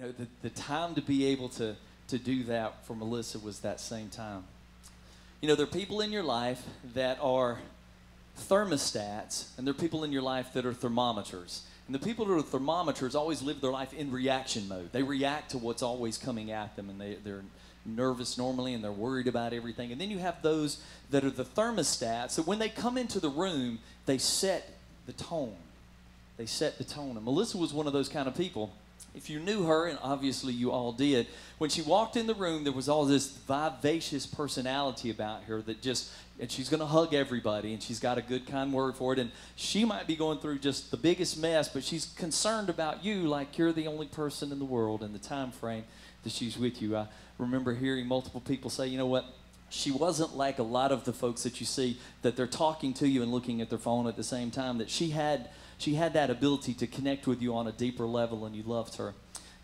know, the, the time to be able to, to do that for Melissa was that same time. You know, there are people in your life that are thermostats, and there are people in your life that are thermometers. And the people that are thermometers always live their life in reaction mode. They react to what's always coming at them, and they, they're nervous normally and they're worried about everything. And then you have those that are the thermostats that when they come into the room, they set the tone. They set the tone. And Melissa was one of those kind of people if you knew her, and obviously you all did, when she walked in the room, there was all this vivacious personality about her that just, and she's going to hug everybody, and she's got a good, kind word for it. And she might be going through just the biggest mess, but she's concerned about you like you're the only person in the world in the time frame that she's with you. I remember hearing multiple people say, you know what? She wasn't like a lot of the folks that you see that they're talking to you and looking at their phone at the same time, that she had she had that ability to connect with you on a deeper level and you loved her.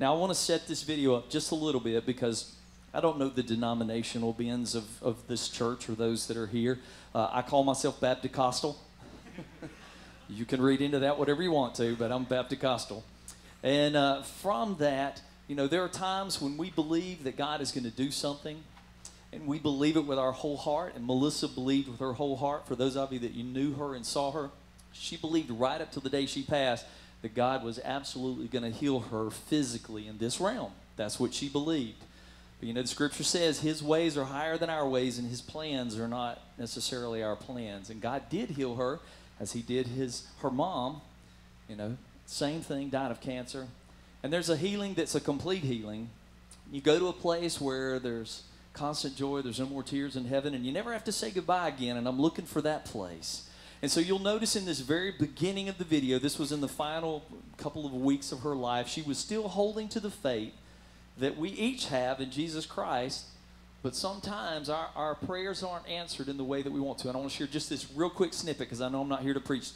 Now, I want to set this video up just a little bit because I don't know the denominational bends of, of this church or those that are here. Uh, I call myself Baptist you can read into that whatever you want to, but I'm Baptist And uh, from that, you know, there are times when we believe that God is going to do something, and we believe it with our whole heart. And Melissa believed with her whole heart. For those of you that you knew her and saw her, she believed right up to the day she passed that God was absolutely going to heal her physically in this realm. That's what she believed. But you know, the scripture says his ways are higher than our ways, and his plans are not necessarily our plans. And God did heal her as he did his her mom. You know, same thing, died of cancer. And there's a healing that's a complete healing. You go to a place where there's constant joy, there's no more tears in heaven, and you never have to say goodbye again. And I'm looking for that place. And so you'll notice in this very beginning of the video, this was in the final couple of weeks of her life, she was still holding to the faith that we each have in Jesus Christ. But sometimes our, our prayers aren't answered in the way that we want to. And I want to share just this real quick snippet because I know I'm not here to preach.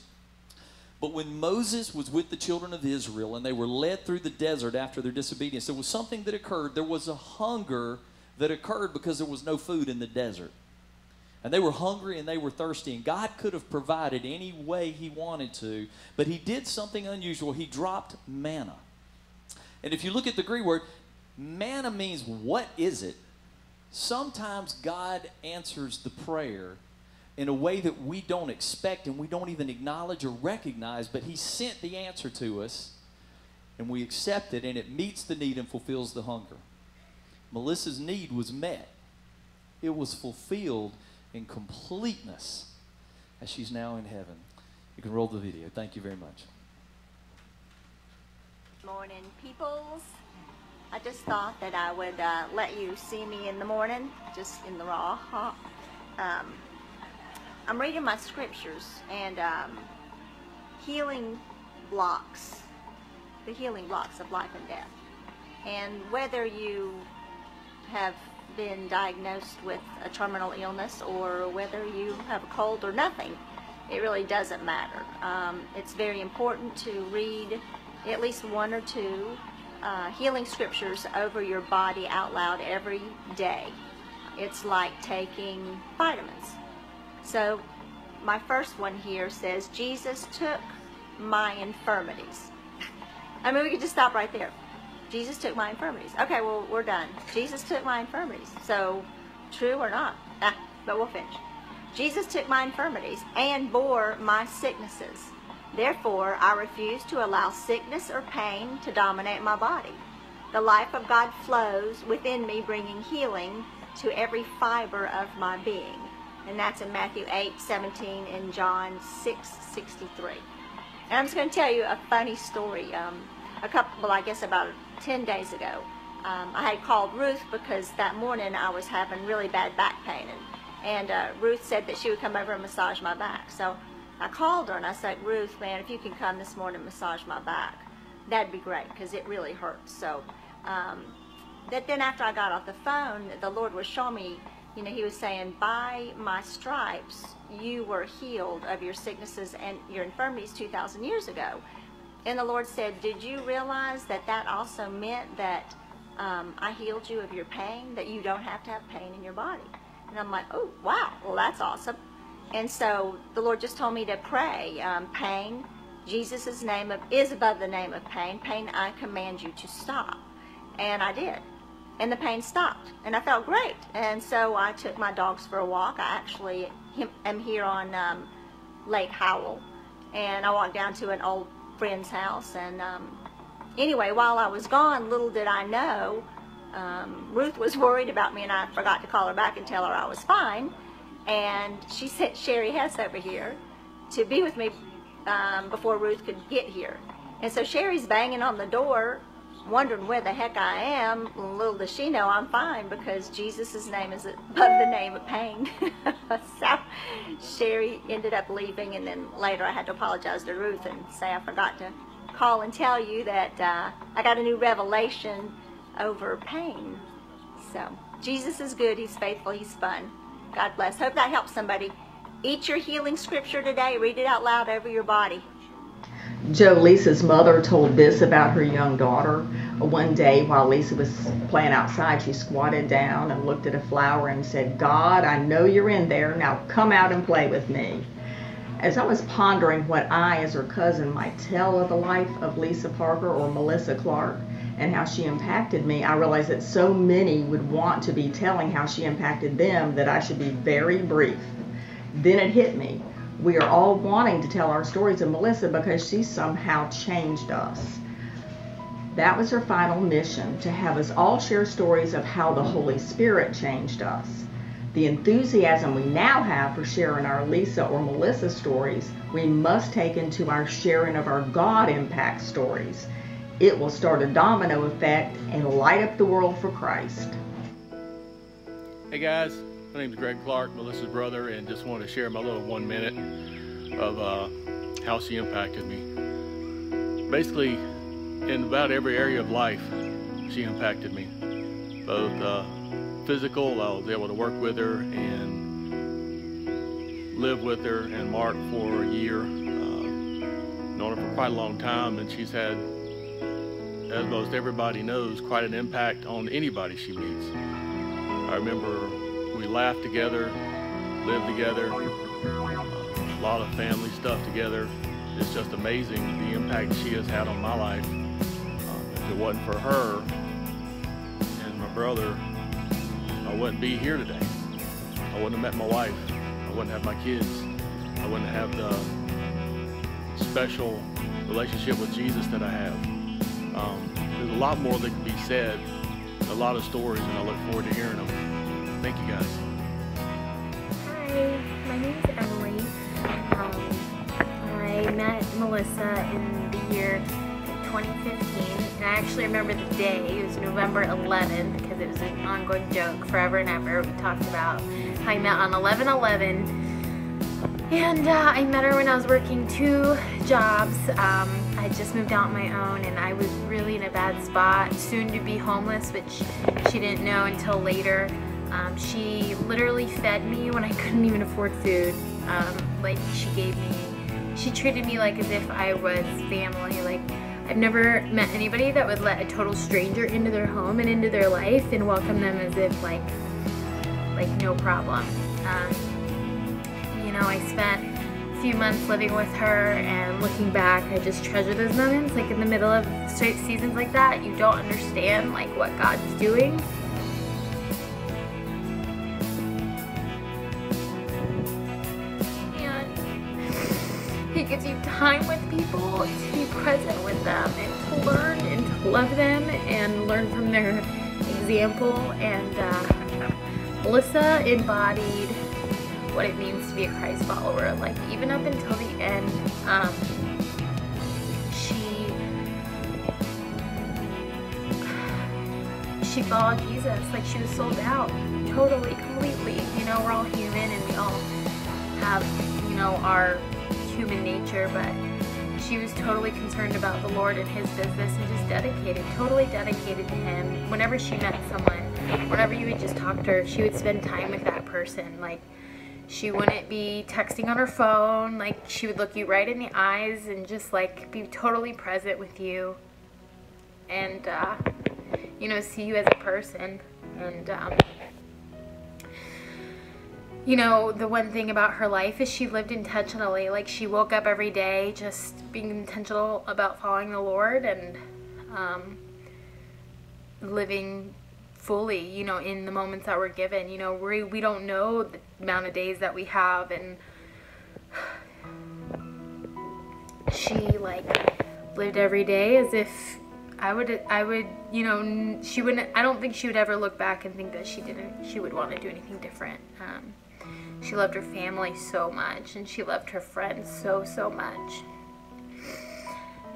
But when Moses was with the children of Israel and they were led through the desert after their disobedience, there was something that occurred. There was a hunger that occurred because there was no food in the desert. And they were hungry and they were thirsty. And God could have provided any way He wanted to, but He did something unusual. He dropped manna. And if you look at the Greek word, manna means what is it? Sometimes God answers the prayer in a way that we don't expect and we don't even acknowledge or recognize, but He sent the answer to us and we accept it and it meets the need and fulfills the hunger. Melissa's need was met, it was fulfilled in completeness as she's now in heaven. You can roll the video. Thank you very much. Morning, peoples. I just thought that I would uh, let you see me in the morning, just in the raw. Um, I'm reading my scriptures and um, healing blocks, the healing blocks of life and death. And whether you have been diagnosed with a terminal illness or whether you have a cold or nothing. It really doesn't matter. Um, it's very important to read at least one or two uh, healing scriptures over your body out loud every day. It's like taking vitamins. So my first one here says, Jesus took my infirmities. I mean, we could just stop right there. Jesus took my infirmities. Okay, well, we're done. Jesus took my infirmities. So, true or not? Ah, but we'll finish. Jesus took my infirmities and bore my sicknesses. Therefore, I refuse to allow sickness or pain to dominate my body. The life of God flows within me, bringing healing to every fiber of my being. And that's in Matthew 8, 17 and John 6, 63. And I'm just going to tell you a funny story. Um, a couple, well, I guess about 10 days ago. Um, I had called Ruth because that morning I was having really bad back pain. And, and uh, Ruth said that she would come over and massage my back. So I called her and I said, Ruth, man, if you can come this morning and massage my back, that'd be great because it really hurts. So um, that then after I got off the phone, the Lord was showing me, you know, he was saying, by my stripes, you were healed of your sicknesses and your infirmities 2,000 years ago. And the Lord said, Did you realize that that also meant that um, I healed you of your pain, that you don't have to have pain in your body? And I'm like, Oh, wow, well, that's awesome. And so the Lord just told me to pray. Um, pain, Jesus' name of, is above the name of pain. Pain, I command you to stop. And I did. And the pain stopped. And I felt great. And so I took my dogs for a walk. I actually am here on um, Lake Howell. And I walked down to an old friend's house. And um, anyway, while I was gone, little did I know, um, Ruth was worried about me and I forgot to call her back and tell her I was fine. And she sent Sherry Hess over here to be with me um, before Ruth could get here. And so Sherry's banging on the door, wondering where the heck I am. Little does she know I'm fine because Jesus' name is above the name of pain. so Sherry ended up leaving, and then later I had to apologize to Ruth and say I forgot to call and tell you that uh, I got a new revelation over pain. So Jesus is good, He's faithful, He's fun. God bless. Hope that helps somebody. Eat your healing scripture today. Read it out loud over your body. Joe, Lisa's mother, told this about her young daughter. One day while Lisa was playing outside, she squatted down and looked at a flower and said, God, I know you're in there. Now come out and play with me. As I was pondering what I, as her cousin, might tell of the life of Lisa Parker or Melissa Clark and how she impacted me, I realized that so many would want to be telling how she impacted them that I should be very brief. Then it hit me. We are all wanting to tell our stories of Melissa because she somehow changed us. That was her final mission to have us all share stories of how the Holy Spirit changed us. The enthusiasm we now have for sharing our Lisa or Melissa stories, we must take into our sharing of our God impact stories. It will start a domino effect and light up the world for Christ. Hey guys, my name is Greg Clark, Melissa's brother, and just wanted to share my little one minute of uh, how she impacted me. Basically, in about every area of life, she impacted me. Both uh, physical, I was able to work with her and live with her and Mark for a year. Uh, known her for quite a long time, and she's had, as most everybody knows, quite an impact on anybody she meets. I remember we laughed together, lived together, a lot of family stuff together. It's just amazing the impact she has had on my life. Um, if it wasn't for her and my brother, I wouldn't be here today. I wouldn't have met my wife. I wouldn't have my kids. I wouldn't have the special relationship with Jesus that I have. Um, there's a lot more that can be said, a lot of stories, and I look forward to hearing them. Thank you guys. Hi, my name is Emily. Um, I met Melissa in the year 2015, and I actually remember the day. It was November 11th because it was an ongoing joke forever and ever. We talked about how I met on 11/11, and uh, I met her when I was working two jobs. Um, I just moved out on my own, and I was really in a bad spot, soon to be homeless, which she didn't know until later. Um, she literally fed me when I couldn't even afford food. Um, like she gave me, she treated me like as if I was family. Like I've never met anybody that would let a total stranger into their home and into their life and welcome them as if like, like no problem. Um, you know, I spent a few months living with her and looking back, I just treasure those moments. Like in the middle of straight seasons like that, you don't understand like what God's doing. Gives you time with people to be present with them and to learn and to love them and learn from their example. And uh, Melissa embodied what it means to be a Christ follower. Like even up until the end, um, she she followed Jesus. Like she was sold out, totally, completely. You know, we're all human and we all have, you know, our human nature, but she was totally concerned about the Lord and his business and just dedicated, totally dedicated to him. Whenever she met someone, whenever you would just talk to her, she would spend time with that person. Like, she wouldn't be texting on her phone. Like, she would look you right in the eyes and just, like, be totally present with you. And, uh, you know, see you as a person. And, um, you know, the one thing about her life is she lived intentionally. Like she woke up every day just being intentional about following the Lord and um, living fully, you know, in the moments that we're given. You know, we we don't know the amount of days that we have, and she like lived every day as if I would I would you know she wouldn't I don't think she would ever look back and think that she didn't she would want to do anything different. Um, she loved her family so much, and she loved her friends so so much.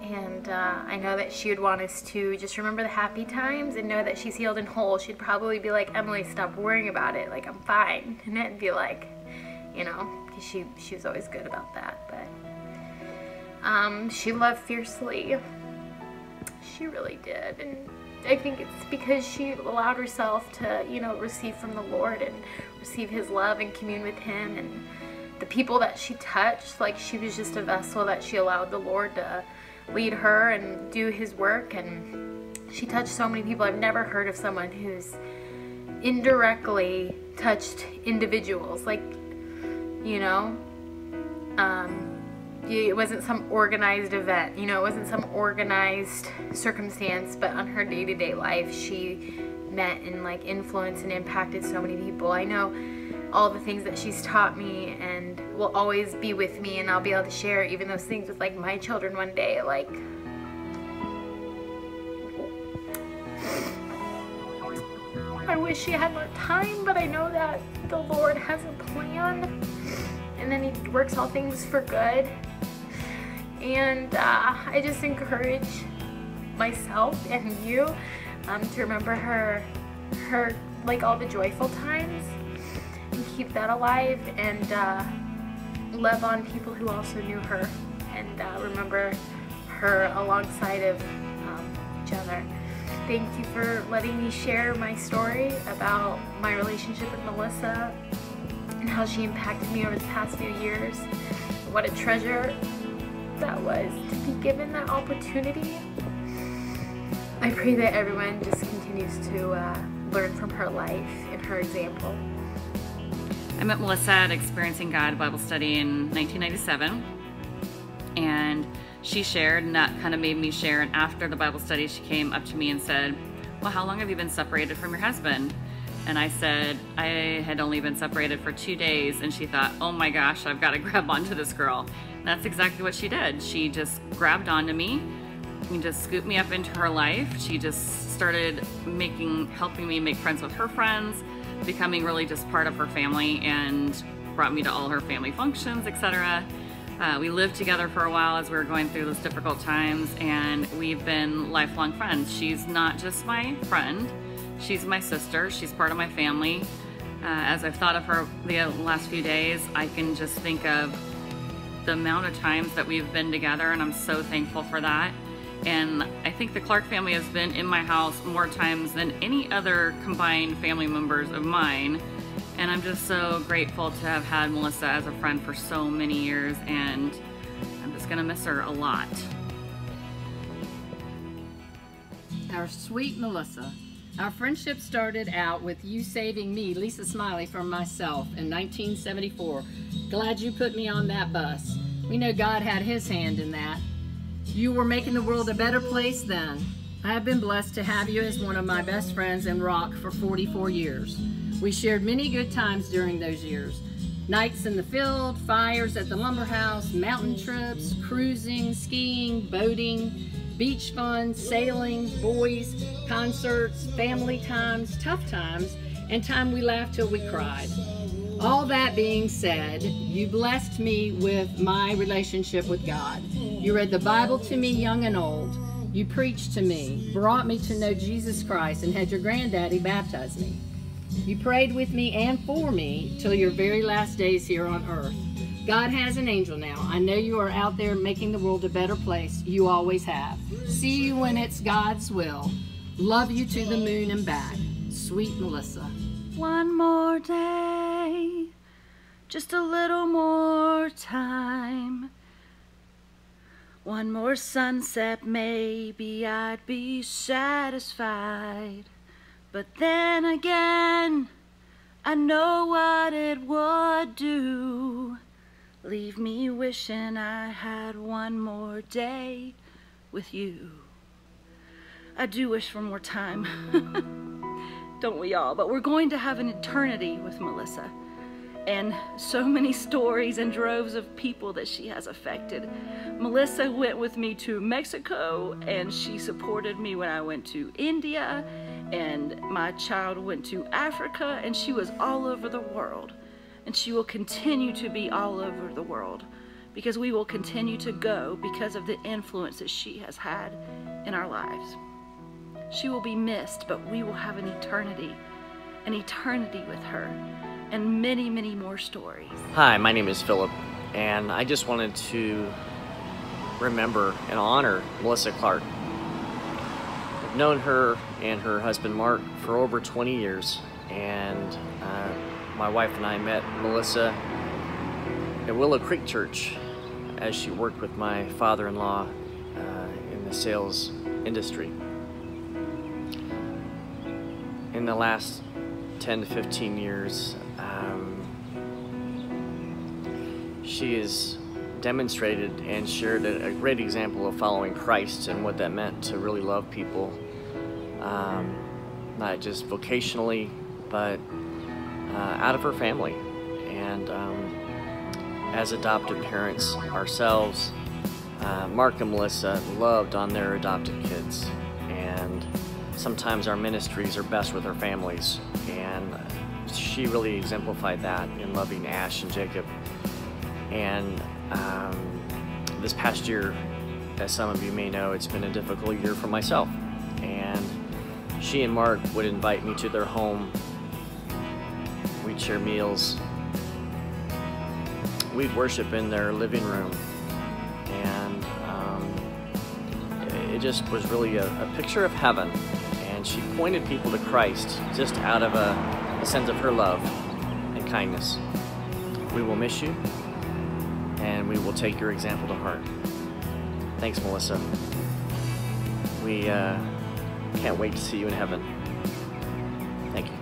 And uh, I know that she would want us to just remember the happy times and know that she's healed and whole. She'd probably be like, Emily, stop worrying about it. Like, I'm fine. And it'd be like, you know, she, she was always good about that. But um, she loved fiercely. She really did. And I think it's because she allowed herself to, you know, receive from the Lord and receive His love and commune with Him. And the people that she touched, like, she was just a vessel that she allowed the Lord to lead her and do his work and she touched so many people. I've never heard of someone who's indirectly touched individuals like you know um, it wasn't some organized event you know it wasn't some organized circumstance but on her day-to-day life she met and like influenced and impacted so many people. I know all the things that she's taught me and will always be with me and I'll be able to share even those things with like my children one day like I wish she had more time but I know that the Lord has a plan and then he works all things for good. And uh, I just encourage myself and you um, to remember her her like all the joyful times and keep that alive and uh, love on people who also knew her and uh, remember her alongside of um, each other. Thank you for letting me share my story about my relationship with Melissa and how she impacted me over the past few years. What a treasure that was to be given that opportunity. I pray that everyone just continues to uh, learn from her life and her example. I met Melissa at Experiencing God Bible Study in 1997, and she shared, and that kind of made me share. And after the Bible study, she came up to me and said, Well, how long have you been separated from your husband? And I said, I had only been separated for two days. And she thought, Oh my gosh, I've got to grab onto this girl. And that's exactly what she did. She just grabbed onto me and just scooped me up into her life. She just started making, helping me make friends with her friends becoming really just part of her family and brought me to all her family functions, etc. Uh, we lived together for a while as we were going through those difficult times, and we've been lifelong friends. She's not just my friend, she's my sister, she's part of my family. Uh, as I've thought of her the last few days, I can just think of the amount of times that we've been together, and I'm so thankful for that. And I think the Clark family has been in my house more times than any other combined family members of mine. And I'm just so grateful to have had Melissa as a friend for so many years, and I'm just gonna miss her a lot. Our sweet Melissa. Our friendship started out with you saving me, Lisa Smiley, from myself in 1974. Glad you put me on that bus. We know God had his hand in that. You were making the world a better place then. I have been blessed to have you as one of my best friends in rock for 44 years. We shared many good times during those years. Nights in the field, fires at the lumber house, mountain trips, cruising, skiing, boating, beach fun, sailing, boys, concerts, family times, tough times, and time we laughed till we cried. All that being said, you blessed me with my relationship with God. You read the Bible to me young and old. You preached to me, brought me to know Jesus Christ, and had your granddaddy baptize me. You prayed with me and for me till your very last days here on earth. God has an angel now. I know you are out there making the world a better place. You always have. See you when it's God's will. Love you to the moon and back. Sweet Melissa. One more day, just a little more time. One more sunset, maybe I'd be satisfied. But then again, I know what it would do. Leave me wishing I had one more day with you. I do wish for more time. Don't we all? But we're going to have an eternity with Melissa. And so many stories and droves of people that she has affected. Melissa went with me to Mexico and she supported me when I went to India. And my child went to Africa and she was all over the world. And she will continue to be all over the world because we will continue to go because of the influence that she has had in our lives. She will be missed, but we will have an eternity, an eternity with her, and many, many more stories. Hi, my name is Philip, and I just wanted to remember and honor Melissa Clark. I've known her and her husband Mark for over 20 years, and uh, my wife and I met Melissa at Willow Creek Church as she worked with my father-in-law uh, in the sales industry. In the last 10 to 15 years, um, she has demonstrated and shared a, great example of following Christ and what that meant to really love people, um, not just vocationally, but uh, out of her family. And um, as adoptive parents ourselves, uh, Mark and Melissa loved on their adopted kids. Sometimes our ministries are best with our families. And she really exemplified that in loving Ash and Jacob. And um, this past year, as some of you may know, it's been a difficult year for myself. And she and Mark would invite me to their home. We'd share meals, we'd worship in their living room. And um, it just was really a, a, picture of heaven. And she pointed people to Christ just out of a, a sense of her love and kindness. We will miss you, and we will take your example to heart. Thanks, Melissa. We uh, can't wait to see you in heaven. Thank you.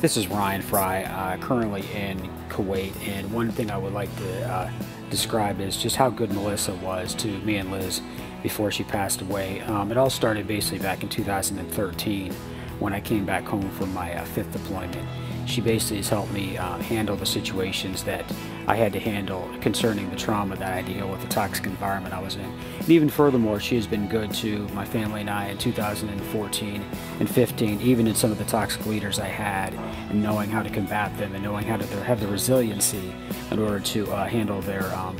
This is Ryan Fry, uh, currently in Kuwait, and one thing I would like to uh, describe is just how good Melissa was to me and Liz before she passed away. Um, it all started basically back in 2013 when I came back home from my uh, fifth deployment. She basically has helped me uh, handle the situations that I had to handle concerning the trauma that I deal with, the toxic environment I was in. And even furthermore, she has been good to my family and I in 2014 and 15, even in some of the toxic leaders I had, and knowing how to combat them and knowing how to have the resiliency in order to uh, handle their um,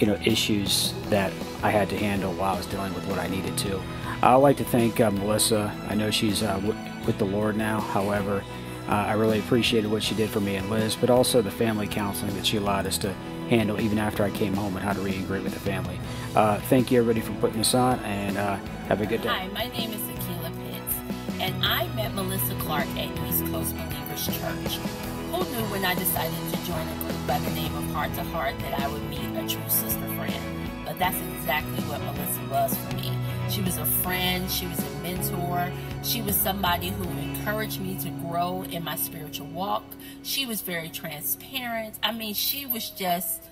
you know, issues that I had to handle while I was dealing with what I needed to. I'd like to thank uh, Melissa. I know she's uh, with the Lord now. However, uh, I really appreciated what she did for me and Liz, but also the family counseling that she allowed us to handle even after I came home and how to reintegrate with the family. Uh, thank you everybody for putting this on and uh, have a good day. Hi, my name is Akila Pitts and I met Melissa Clark at East Coast Believers Church. Who knew when I decided to join a group by the name of Heart to Heart that I would meet a true sister friend? But that's exactly what Melissa was for me. She was a friend, she was a mentor, she was somebody who encouraged me to grow in my spiritual walk. She was very transparent. I mean, she was just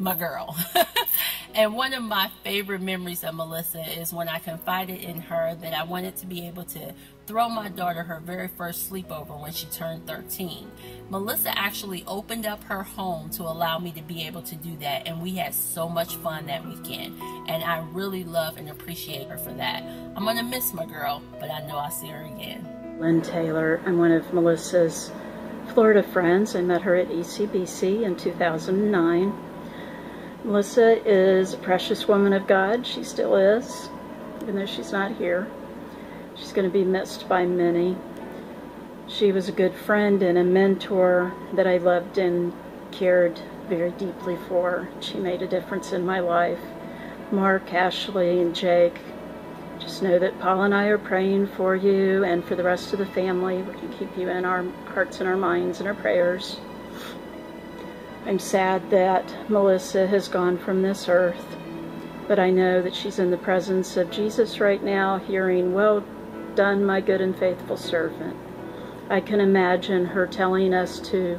my girl. and one of my favorite memories of Melissa is when I confided in her that I wanted to be able to throw my daughter her very first sleepover when she turned 13. Melissa actually opened up her home to allow me to be able to do that and we had so much fun that weekend and I really love and appreciate her for that. I'm gonna miss my girl, but I know I'll see her again. Lynn Taylor, I'm one of Melissa's Florida friends. I met her at ECBC in 2009. Melissa is a precious woman of God. She still is, even though she's not here. She's going to be missed by many. She was a good friend and a mentor that I loved and cared very deeply for. She made a difference in my life. Mark, Ashley, and Jake, just know that Paul and I are praying for you and for the rest of the family. We can keep you in our hearts and our minds and our prayers. I'm sad that Melissa has gone from this earth, but I know that she's in the presence of Jesus right now, hearing, Well done, my good and faithful servant. I can imagine her telling us to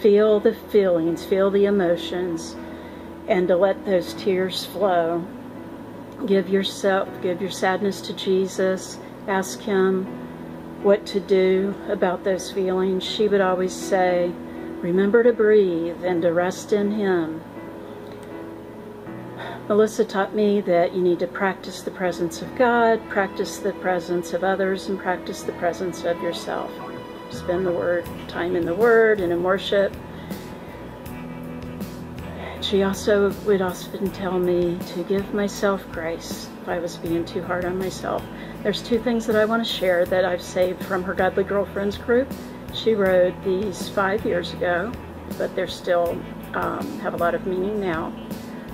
feel the feelings, feel the emotions, and to let those tears flow. give yourself, give your sadness to Jesus, ask Him what to do about those feelings, she would always say, Remember to breathe and to rest in Him. Melissa taught me that you need to practice the presence of God, practice the presence of others, and practice the presence of yourself. Spend the word time in the Word and in worship. She also would often tell me to give myself grace if I was being too hard on myself. There's two things that I want to share that I've saved from her Godly Girlfriends group. She wrote these five years ago, but they're still um, have a lot of meaning now.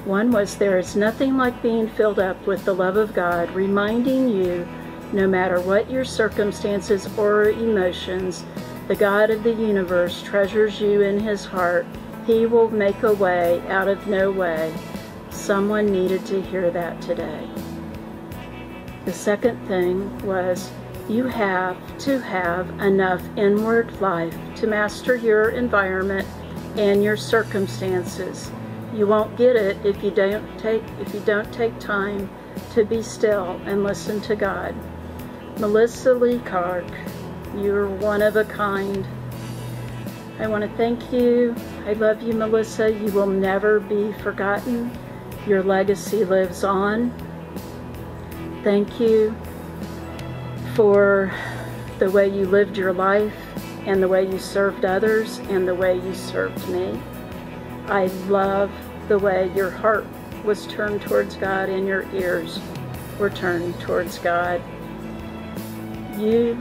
One was there is nothing like being filled up with the love of God, reminding you, no matter what your circumstances or emotions, the God of the universe treasures you in his heart. He will make a way out of no way. Someone needed to hear that today. The second thing was you have to have enough inward life to master your environment and your circumstances. You won't get it if you don't take if you don't take time to be still and listen to God. Melissa Lee Clark, you're one of a kind. I want to thank you. I love you, Melissa. You will never be forgotten. Your legacy lives on. Thank you for the way you lived your life and the way you served others and the way you served me. I love the way your heart was turned towards God and your ears were turned towards God. You,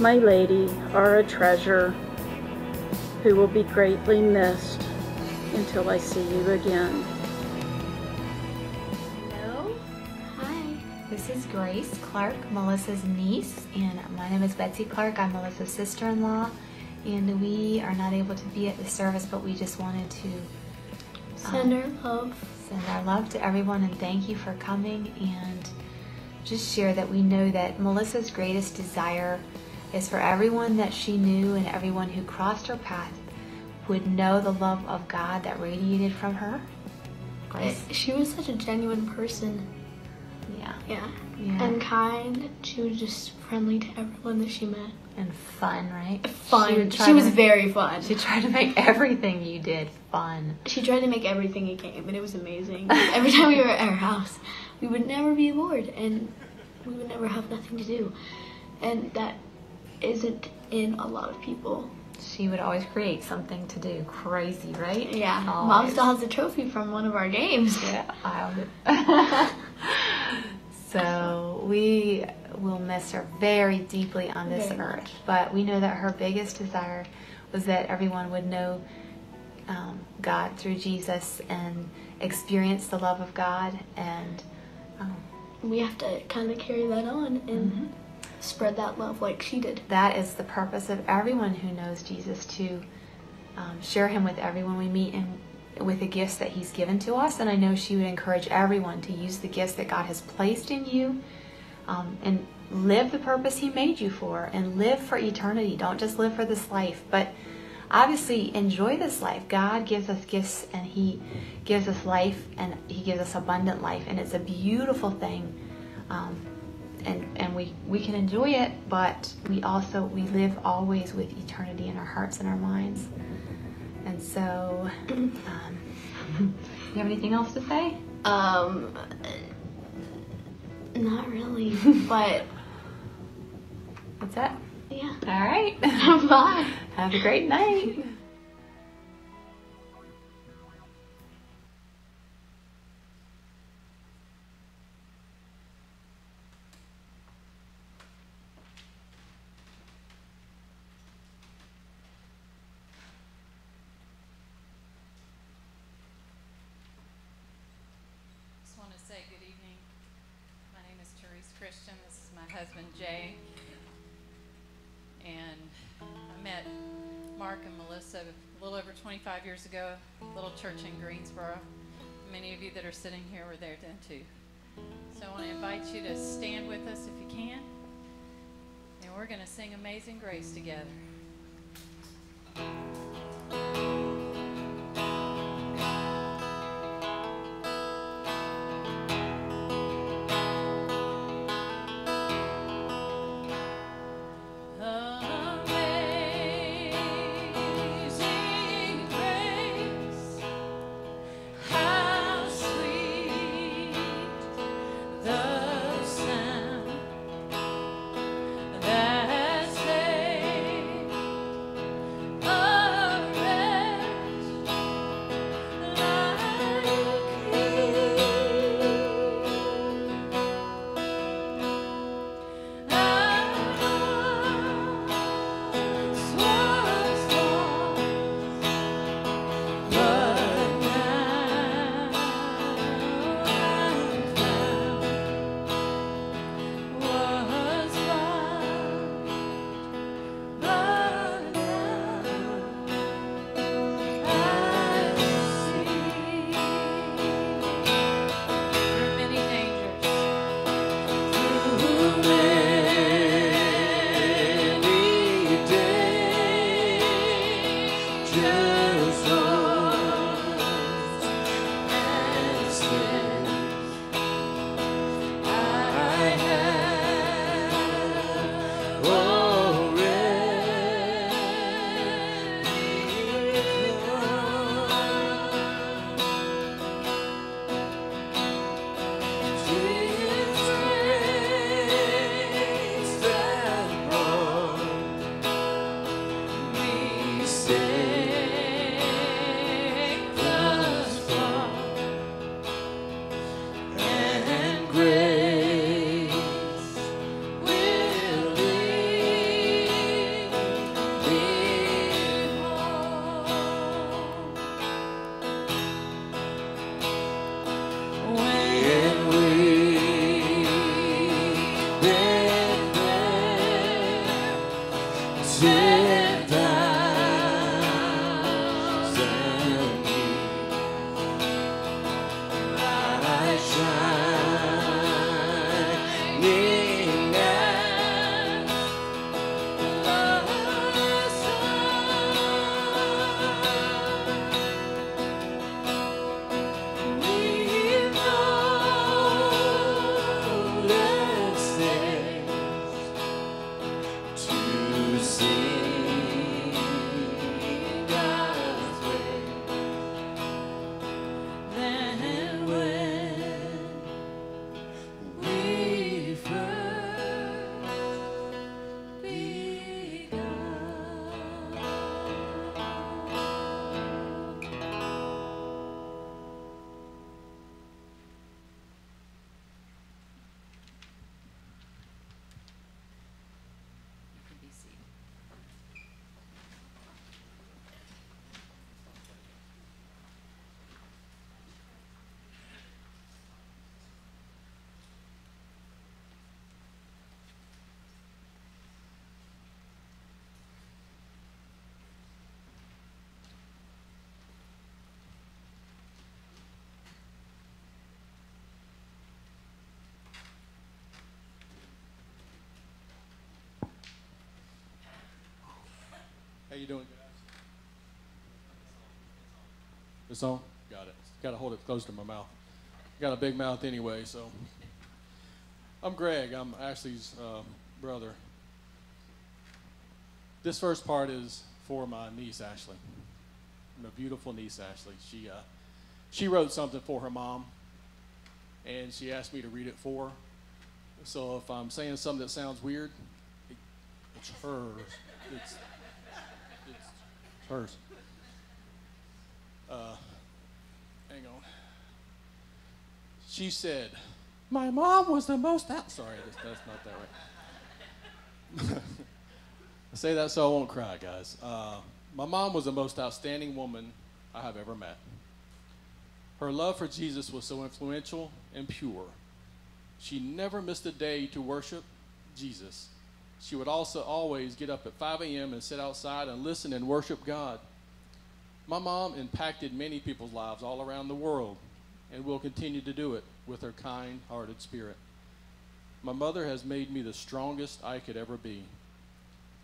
my lady, are a treasure who will be greatly missed until I see you again. Hello. Hi. This is Grace Clark, Melissa's niece, and my name is Betsy Clark. I'm Melissa's sister-in-law, and we are not able to be at the service, but we just wanted to um, Send our love. Send our love to everyone and thank you for coming and just share that we know that Melissa's greatest desire is for everyone that she knew and everyone who crossed her path would know the love of God that radiated from her. Grace. She was such a genuine person. Yeah. Yeah. Yeah. And kind. She was just friendly to everyone that she met. And fun, right? Fun. would She, was to- very fun. She tried to make everything you did fun. She tried to make everything a game, and it was amazing. Every time we were at her house, we would never be bored, and we would never have nothing to do. And that isn't in a lot of people. She would always create something to do. Crazy, right? Yeah. Mom still has a trophy from one of our games. Yeah, I So we will miss her very deeply on this Very earth. much. But we know that her biggest desire was that everyone would know um, God through Jesus and experience the love of God. And um, We have to kind of carry that on and Mm-hmm. spread that love like she did. that is the purpose of everyone who knows Jesus to um, share him with everyone we meet and with the gifts that he's given to us. And I know she would encourage everyone to use the gifts that God has placed in you um, and live the purpose he made you for and live for eternity. Don't just live for this life, but obviously enjoy this life. God gives us gifts and he gives us life and he gives us abundant life. And it's a beautiful thing. Um, and, and we, we can enjoy it, but we also, we live always with eternity in our hearts and our minds. And so, um, you have anything else to say? Um, not really, but What's that? yeah. All right. Bye. Have a great night. years ago, little church in Greensboro. Many of you that are sitting here were there then too. So I want to invite you to stand with us if you can. And we're going to sing Amazing Grace together. You doing? It's on? Got it. Got to hold it close to my mouth. Got a big mouth anyway, so. I'm Greg. I'm Ashley's uh, brother. This first part is for my niece Ashley, my beautiful niece Ashley. She uh, she wrote something for her mom, and she asked me to read it for her. So if I'm saying something that sounds weird, it, it's. It's it's hers. Uh, hang on. She said, "My mom was the most out." Sorry, that's, that's not that right. I say that so I won't cry, guys. Uh, my mom was the most outstanding woman I have ever met. Her love for Jesus was so influential and pure. She never missed a day to worship Jesus. She would also always get up at 5 a.m. and sit outside and listen and worship God. My mom impacted many people's lives all around the world and will continue to do it with her kind hearted spirit. My mother has made me the strongest I could ever be.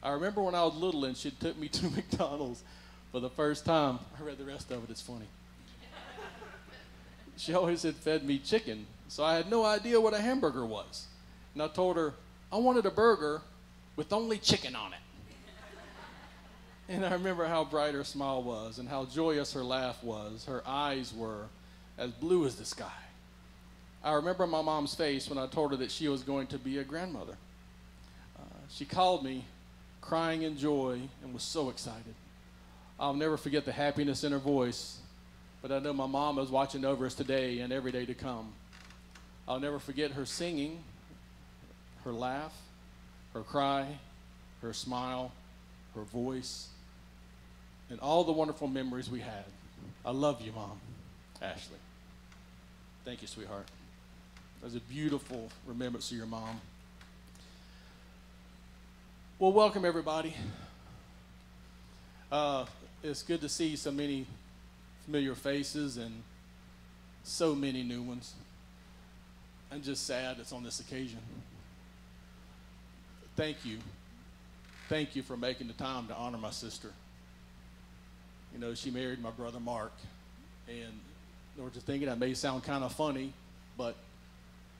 I remember when I was little and she took me to McDonald's for the first time. I read the rest of it, it's funny. she always had fed me chicken, so I had no idea what a hamburger was. And I told her, I wanted a burger with only chicken on it. And I remember how bright her smile was and how joyous her laugh was. Her eyes were as blue as the sky. I remember my mom's face when I told her that she was going to be a grandmother. Uh, she called me crying in joy and was so excited. I'll never forget the happiness in her voice, but I know my mom is watching over us today and every day to come. I'll never forget her singing, her laugh, her cry, her smile, her voice, and all the wonderful memories we had. I love you, Mom. Ashley. Thank you, sweetheart. That was a beautiful remembrance of your mom. Well, welcome everybody. Uh, it's good to see so many familiar faces and so many new ones. I'm just sad it's on this occasion. Thank you. Thank you for making the time to honor my sister. You know, she married my brother Mark, and they were just thinking that may sound kind of funny, but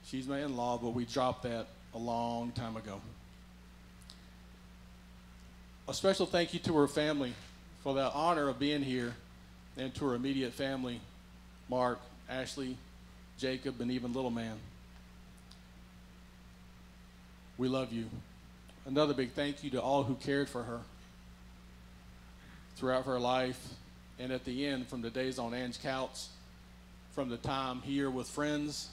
she's my in-law, but we dropped that a long time ago. A special thank you to her family for the honor of being here, and to her immediate family, Mark, Ashley, Jacob, and even little man. We love you. Another big thank you to all who cared for her throughout her life and at the end from the days on Ange couch, from the time here with friends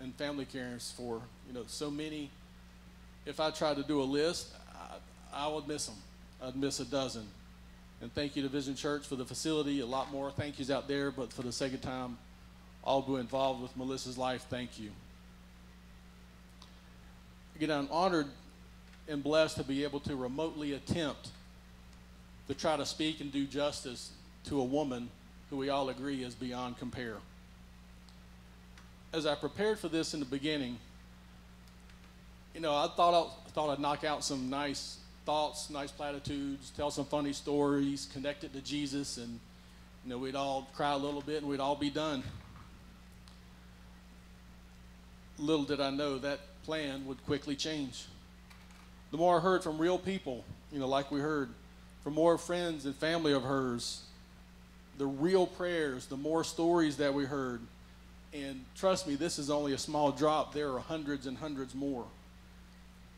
and family cares for, you know, so many. If I tried to do a list, I, I would miss them. I'd miss a dozen. And thank you to Vision Church for the facility. A lot more thank yous out there, but for the sake of time, all who involved with Melissa's life, thank you. again, I'm honored and blessed to be able to remotely attempt to try to speak and do justice to a woman who we all agree is beyond compare. As I prepared for this in the beginning, you know, I thought I thought I'd knock out some nice thoughts, nice platitudes, tell some funny stories, connect it to Jesus, and you know, we'd all cry a little bit and we'd all be done. Little did I know that plan would quickly change. The more I heard from real people, you know, like we heard, from more friends and family of hers, the real prayers, the more stories that we heard. And trust me, this is only a small drop. There are hundreds and hundreds more.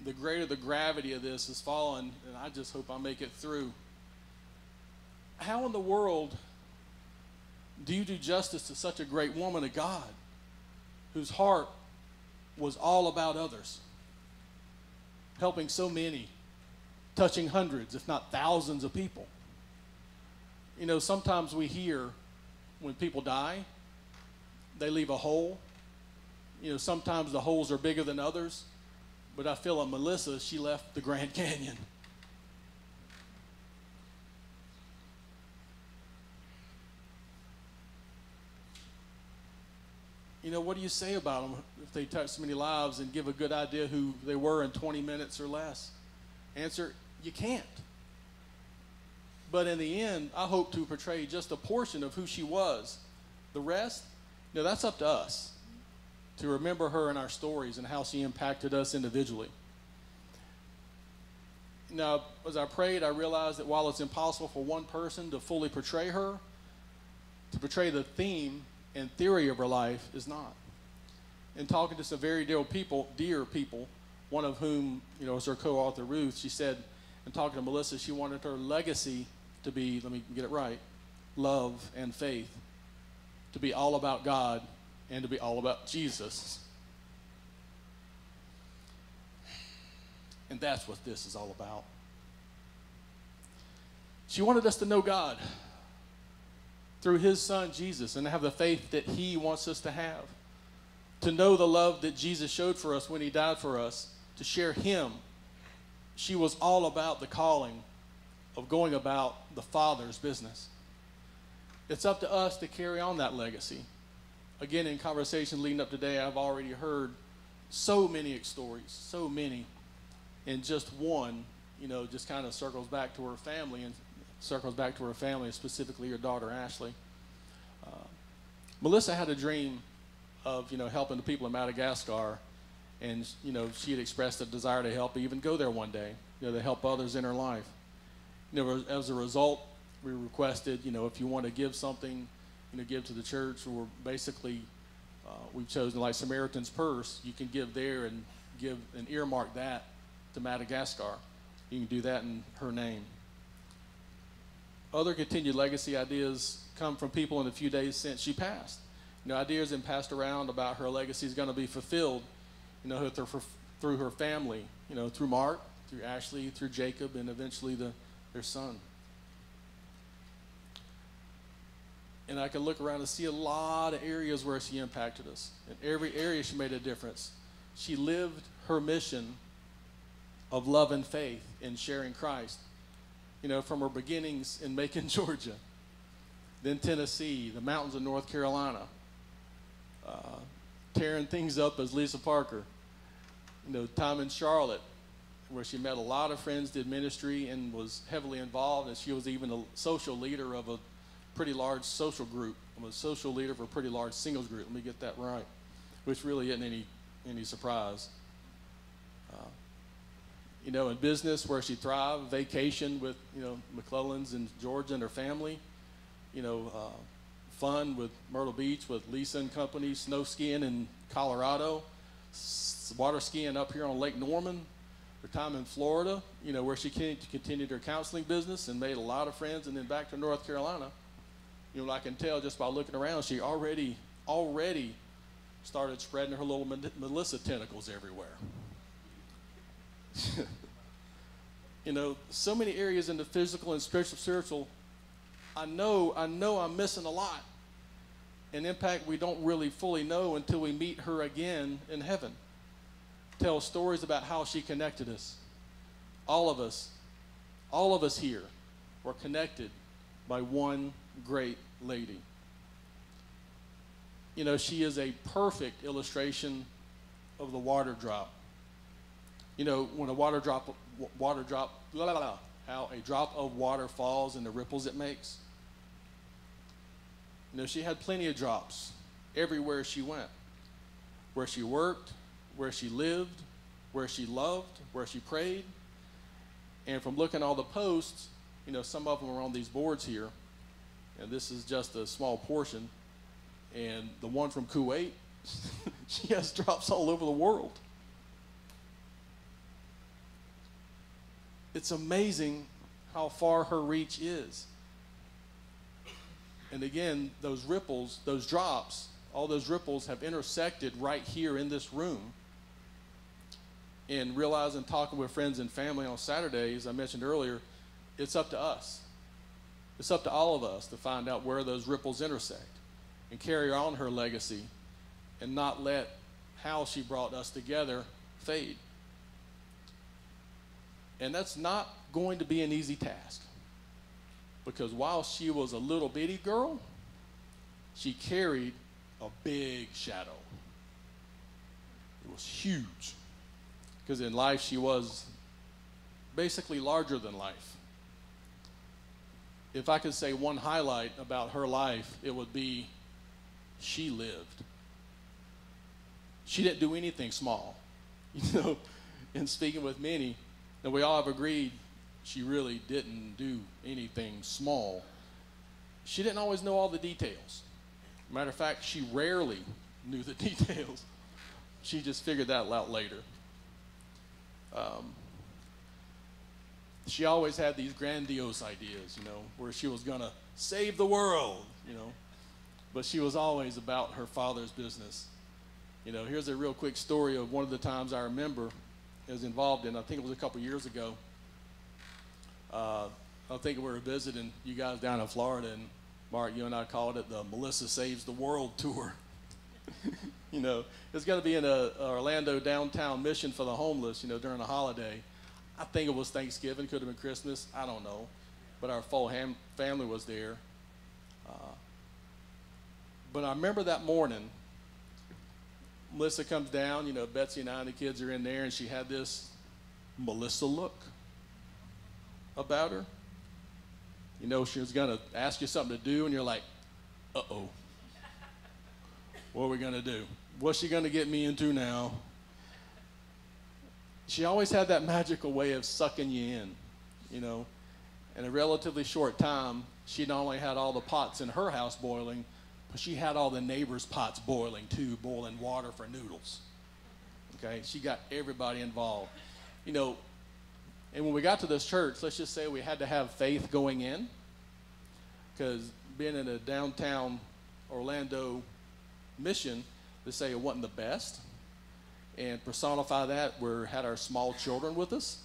The greater the gravity of this is fallen, and I just hope I make it through. How in the world do you do justice to such a great woman of God whose heart was all about others, helping so many, touching hundreds, if not thousands of people? You know, sometimes we hear when people die, they leave a hole. You know, sometimes the holes are bigger than others, but I feel like Melissa, she left the Grand Canyon. You know, what do you say about them if they touch so many lives and give a good idea who they were in 20 minutes or less? Answer, you can't. But in the end, I hope to portray just a portion of who she was. The rest, you know, that's up to us to remember her in our stories and how she impacted us individually. Now, as I prayed, I realized that while it's impossible for one person to fully portray her, to portray the theme and theory of her life is not. In talking to some very dear people, dear people, one of whom, you know, is her co-author Ruth, she said, in talking to Melissa, she wanted her legacy to be, let me get it right, love and faith, to be all about God and to be all about Jesus. And that's what this is all about. She wanted us to know God through his son Jesus and have the faith that he wants us to have. To know the love that Jesus showed for us when he died for us, to share him. She was all about the calling of going about the Father's business. It's up to us to carry on that legacy. Again, in conversation leading up today, I've already heard so many stories, so many. And just one, you know, just kind of circles back to her family and circles back to her family, specifically her daughter Ashley. Uh, Melissa had a dream of, you know, helping the people in Madagascar. And, you know, she had expressed a desire to help even go there one day, you know, to help others in her life you know, as a result, we requested, you know, if you want to give something, you know, give to the church, or basically, uh, we've chosen like Samaritan's Purse. You can give there and give and earmark that to Madagascar. You can do that in her name. Other continued legacy ideas come from people in the few days since she passed. You know, ideas been passed around about her legacy is going to be fulfilled, you know, through, through her family, you know, through Mark, through Ashley, through Jacob, and eventually the their son. And I can look around and see a lot of areas where she impacted us. In every area, she made a difference. She lived her mission of love and faith in sharing Christ. You know, from her beginnings in Macon, Georgia, then Tennessee, the mountains of North Carolina, uh, tearing things up as Lisa Parker. You know, time in Charlotte, where she met a lot of friends, did ministry, and was heavily involved. And she was even a social leader of a pretty large social group. I'm a social leader for a pretty large singles group. Let me get that right, which really isn't any any surprise. You know, in business where she thrived, vacation with you know McClellans and Georgia and her family. You know, uh, fun with Myrtle Beach with Lisa and company, snow skiing in Colorado, water skiing up here on Lake Norman, her time in Florida, you know, where she continued her counseling business and made a lot of friends, and then back to North Carolina. You know, I can tell just by looking around, she already, already started spreading her little Melissa tentacles everywhere. you know, so many areas in the physical and spiritual, spiritual. I know, I know, I'm missing a lot. An impact we don't really fully know until we meet her again in heaven tell stories about how she connected us. All of us, all of us here were connected by one great lady. You know, she is a perfect illustration of the water drop. You know, when a water drop, water drop, la la la, how a drop of water falls and the ripples it makes. You know, she had plenty of drops everywhere she went. Where she worked, where she lived, where she loved, where she prayed. And from looking all the posts, you know, some of them are on these boards here, and this is just a small portion. And the one from Kuwait, she has drops all over the world. It's amazing how far her reach is. And again, those ripples, those drops, all those ripples have intersected right here in this room. And realizing, talking with friends and family on Saturdays, I mentioned earlier, it's up to us. It's up to all of us to find out where those ripples intersect and carry on her legacy and not let how she brought us together fade. And that's not going to be an easy task. Because while she was a little bitty girl, she carried a big shadow. It was huge. Because in life, she was basically larger than life. If I could say one highlight about her life, it would be she lived. She didn't do anything small. You know, in speaking with many, and we all have agreed she really didn't do anything small. She didn't always know all the details. Matter of fact, she rarely knew the details. She just figured that out later. Um, she always had these grandiose ideas, you know, where she was going to save the world, you know. But she was always about her father's business. You know, here's a real quick story of one of the times I remember was involved in. I think it was a couple years ago. Uh, I think we were visiting you guys down in Florida, and Mark, you and I called it the Melissa Saves the World Tour. you know, it's going to be in a, a Orlando downtown mission for the homeless, you know, during a holiday. I think it was Thanksgiving, could have been Christmas, I don't know. But our full ham- family was there. Uh, but I remember that morning, Melissa comes down, you know, Betsy and I and the kids are in there, and she had this Melissa look about her. You know, she was going to ask you something to do, and you're like, uh oh. What are we going to do? What's she going to get me into now? She always had that magical way of sucking you in, you know. In a relatively short time, she not only had all the pots in her house boiling, she had all the neighbors' pots boiling too, boiling water for noodles. Okay, she got everybody involved. You know, and when we got to this church, let's just say we had to have faith going in, because being in a downtown Orlando mission, to say it wasn't the best, and personify that, we had our small children with us.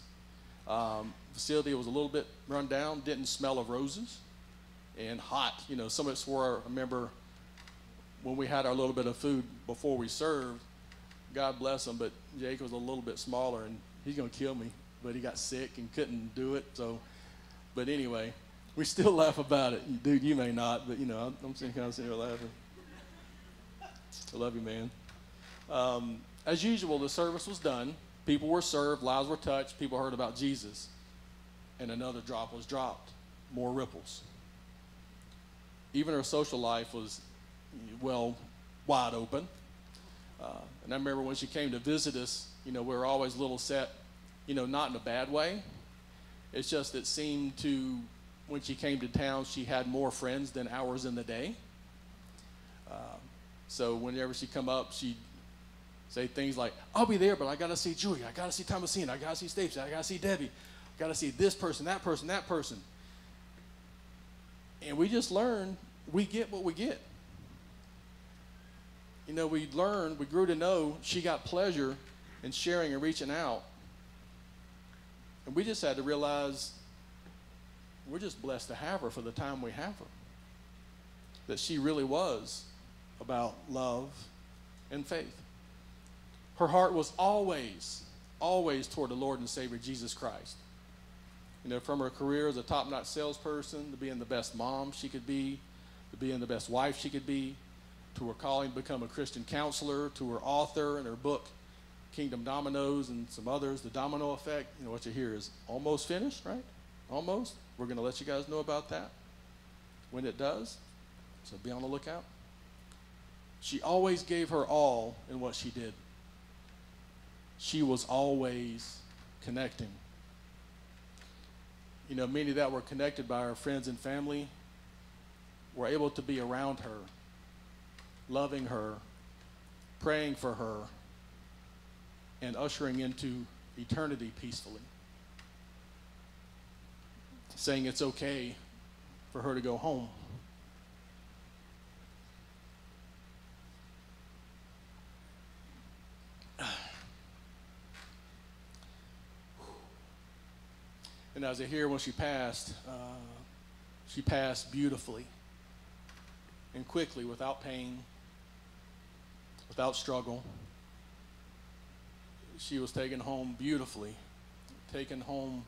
Um, facility was a little bit run down, didn't smell of roses, and hot. You know, some of us were. I remember when we had our little bit of food before we served. God bless him, but Jake was a little bit smaller, and he's gonna kill me. But he got sick and couldn't do it. So, but anyway, we still laugh about it, dude. You may not, but you know, I'm, I'm sitting kind of sitting here laughing. I love you, man. Um, as usual, the service was done. People were served, lives were touched, people heard about Jesus. And another drop was dropped, more ripples. Even her social life was, well, wide open. Uh, and I remember when she came to visit us, you know, we were always a little set, you know, not in a bad way. It's just it seemed to, when she came to town, she had more friends than hours in the day. Uh, so whenever she come up, she'd say things like, I'll be there, but I got to see Julie. I got to see Thomasine. I got to see Stacey. I got to see Debbie. I got to see this person, that person, that person. And we just learn we get what we get. You know, we learned, we grew to know she got pleasure in sharing and reaching out. And we just had to realize we're just blessed to have her for the time we have her. That she really was about love and faith. her heart was always, always toward the Lord and Savior Jesus Christ. You know, from her career as a top notch salesperson to being the best mom she could be, to being the best wife she could be, to her calling to become a Christian counselor, to her author and her book, Kingdom Dominoes, and some others, The Domino Effect. You know, what you hear is almost finished, right? Almost. We're going to let you guys know about that when it does. So be on the lookout. She always gave her all in what she did. She was always connecting. You know, many that were connected by her friends and family were able to be around her, loving her, praying for her, and ushering into eternity peacefully. Saying it's okay for her to go home. And as I hear when she passed, uh, she passed beautifully and quickly without pain, without struggle. She was taken home beautifully, taken home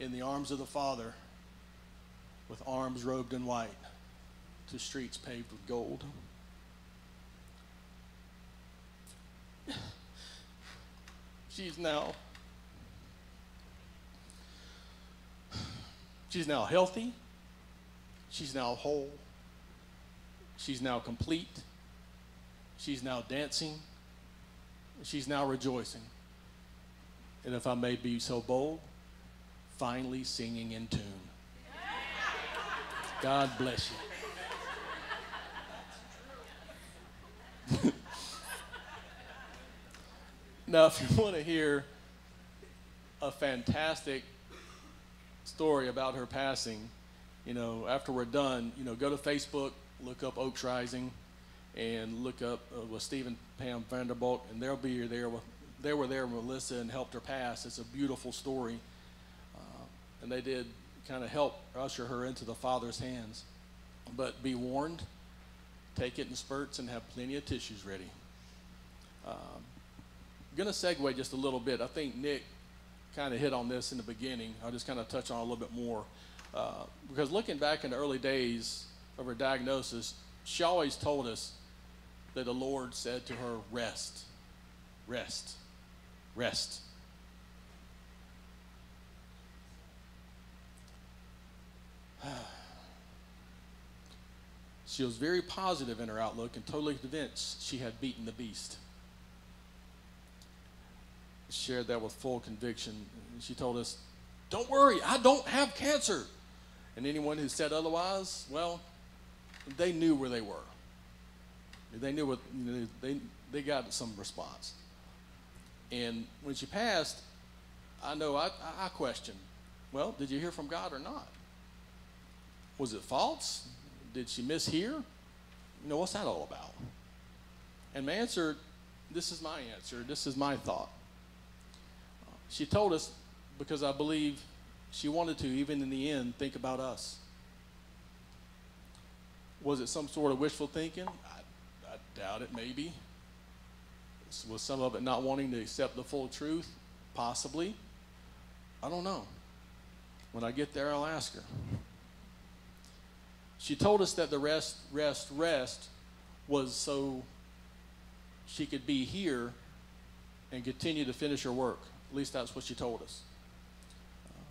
in the arms of the Father with arms robed in white to streets paved with gold. She's now She's now healthy. She's now whole. She's now complete. She's now dancing. She's now rejoicing. And if I may be so bold, finally singing in tune. God bless you. now, if you want to hear a fantastic story about her passing, you know, after we're done, you know, go to Facebook, look up Oaks Rising, and look up uh, with Stephen Pam Vanderbilt, and they'll be there. With, they were there with Melissa and helped her pass. It's a beautiful story, uh, and they did kind of help usher her into the Father's hands. But be warned, take it in spurts and have plenty of tissues ready. Um, going to segue just a little bit. I think Nick kind of hit on this in the beginning. I'll just kind of touch on a little bit more. Uh, because looking back in the early days of her diagnosis, she always told us that the Lord said to her, Rest, rest, rest. she was very positive in her outlook and totally convinced she had beaten the beast shared that with full conviction. She told us, Don't worry, I don't have cancer. And anyone who said otherwise, well, they knew where they were. They knew what, you know, they, they got some response. And when she passed, I know I, I questioned, well, did you hear from God or not? Was it false? Did she mishear? You know, what's that all about? And my answer, this is my answer, this is my thought. She told us because I believe she wanted to, even in the end, think about us. Was it some sort of wishful thinking? Doubt it, maybe. Was some of it not wanting to accept the full truth? Possibly. I don't know. When I get there, I'll ask her. She told us that the rest, rest, rest was so she could be here and continue to finish her work. At least that's what she told us.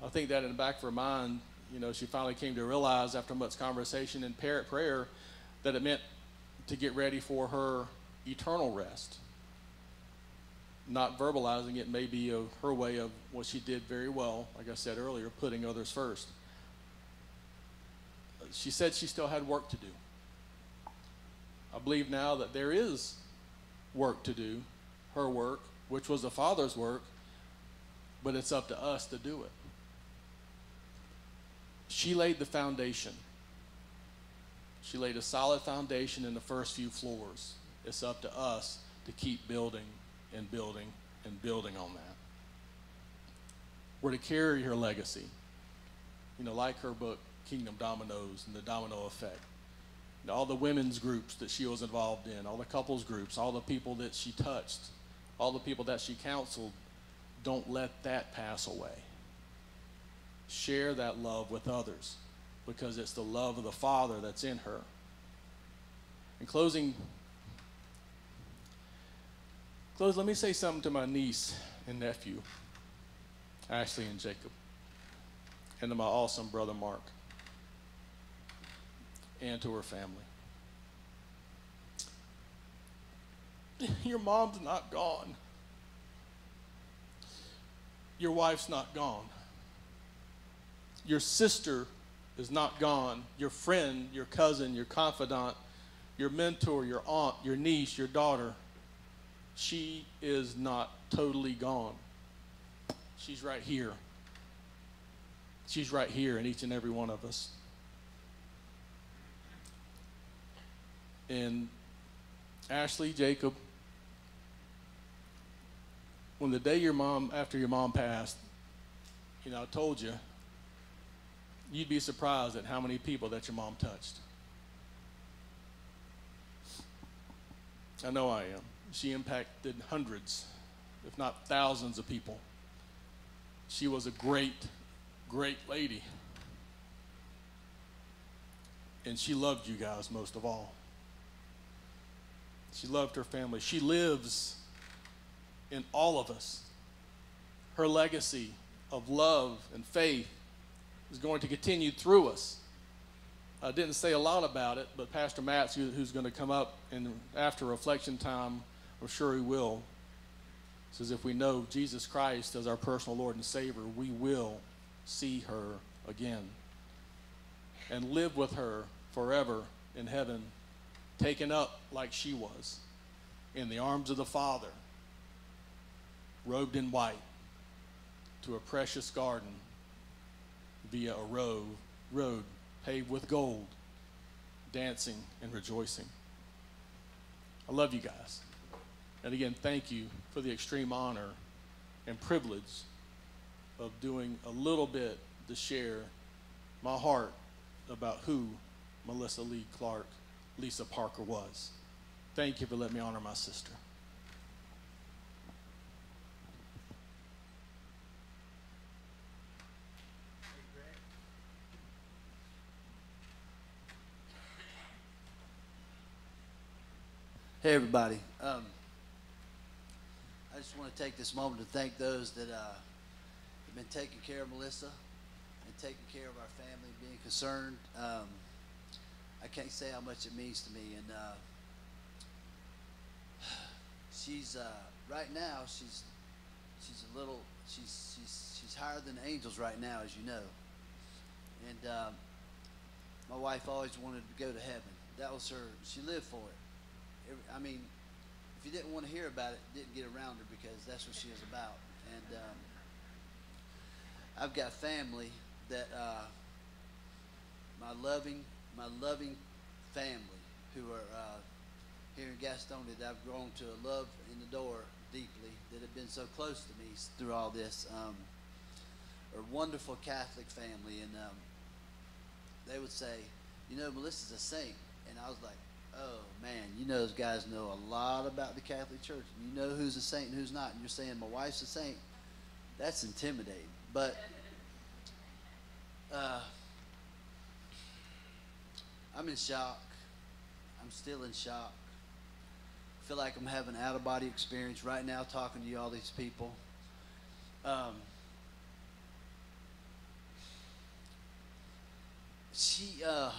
I think that in the back of her mind, you know, she finally came to realize after much conversation and prayer that it meant to get ready for her eternal rest. Not verbalizing it may be a, her way of what she did very well, like I said earlier, putting others first. She said she still had work to do. I believe now that there is work to do, her work, which was the Father's work, but it's up to us to do it. She laid the foundation. She laid a solid foundation in the first few floors. It's up to us to keep building and building and building on that. We're to carry her legacy. You know, like her book, Kingdom Dominoes and the Domino Effect. You know, all the women's groups that she was involved in, all the couples groups, all the people that she touched all the people that she counseled, don't let that pass away. Share that love with others because it's the love of the Father that's in her. In closing, close, let me say something to my niece and nephew, Ashley and Jacob, and to my awesome brother Mark, and to her family. Your mom's not gone. Your wife's not gone. Your sister is not gone. Your friend, your cousin, your confidant, your mentor, your aunt, your niece, your daughter, she is not totally gone. She's right here. She's right here in each and every one of us. And Ashley, Jacob, when the day your mom, after your mom passed, you know, I told you, you'd be surprised at how many people that your mom touched. I know I am. She impacted hundreds, if not thousands of people. She was a great, great lady. And she loved you guys most of all. She loved her family. She lives in all of us. Her legacy of love and faith is going to continue through us. I didn't say a lot about it, but Pastor Matt, who's going to come up and after reflection time, I'm sure he will, says if we know Jesus Christ as our personal Lord and Savior, we will see her again and live with her forever in heaven, taken up like she was in the arms of the Father, robed in white, to a precious garden via a road, road paved with gold, dancing and rejoicing. I love you guys. And again, thank you for the extreme honor and privilege of doing a little bit to share my heart about who Melissa Lee Clark, Lisa Parker was. Thank you for letting me honor my sister. Hey, everybody. Um, I just want to take this moment to thank those that uh, have been taking care of Melissa and taking care of our family, being concerned. Um, I can't say how much it means to me. And uh, she's uh, right now. She's she's a little. She's she's she's higher than angels right now, as you know. And um, my wife always wanted to go to heaven. That was her. She lived for it. I mean, if you didn't want to hear about it, didn't get around her because that's what she was about. And um, I've got family that uh, my loving, my loving family who are uh, here in Gastonia that I've grown to love and adore deeply, that have been so close to me through all this, um, are wonderful Catholic family, and um, they would say, you know, Melissa's a saint, and I was like, oh man, you know those guys know a lot about the Catholic Church. You know who's a saint and who's not, and you're saying my wife's a saint. That's intimidating, but. Uh, I'm in shock. I'm still in shock. I feel like I'm having an out of body experience right now talking to you, all these people. Um, she, uh,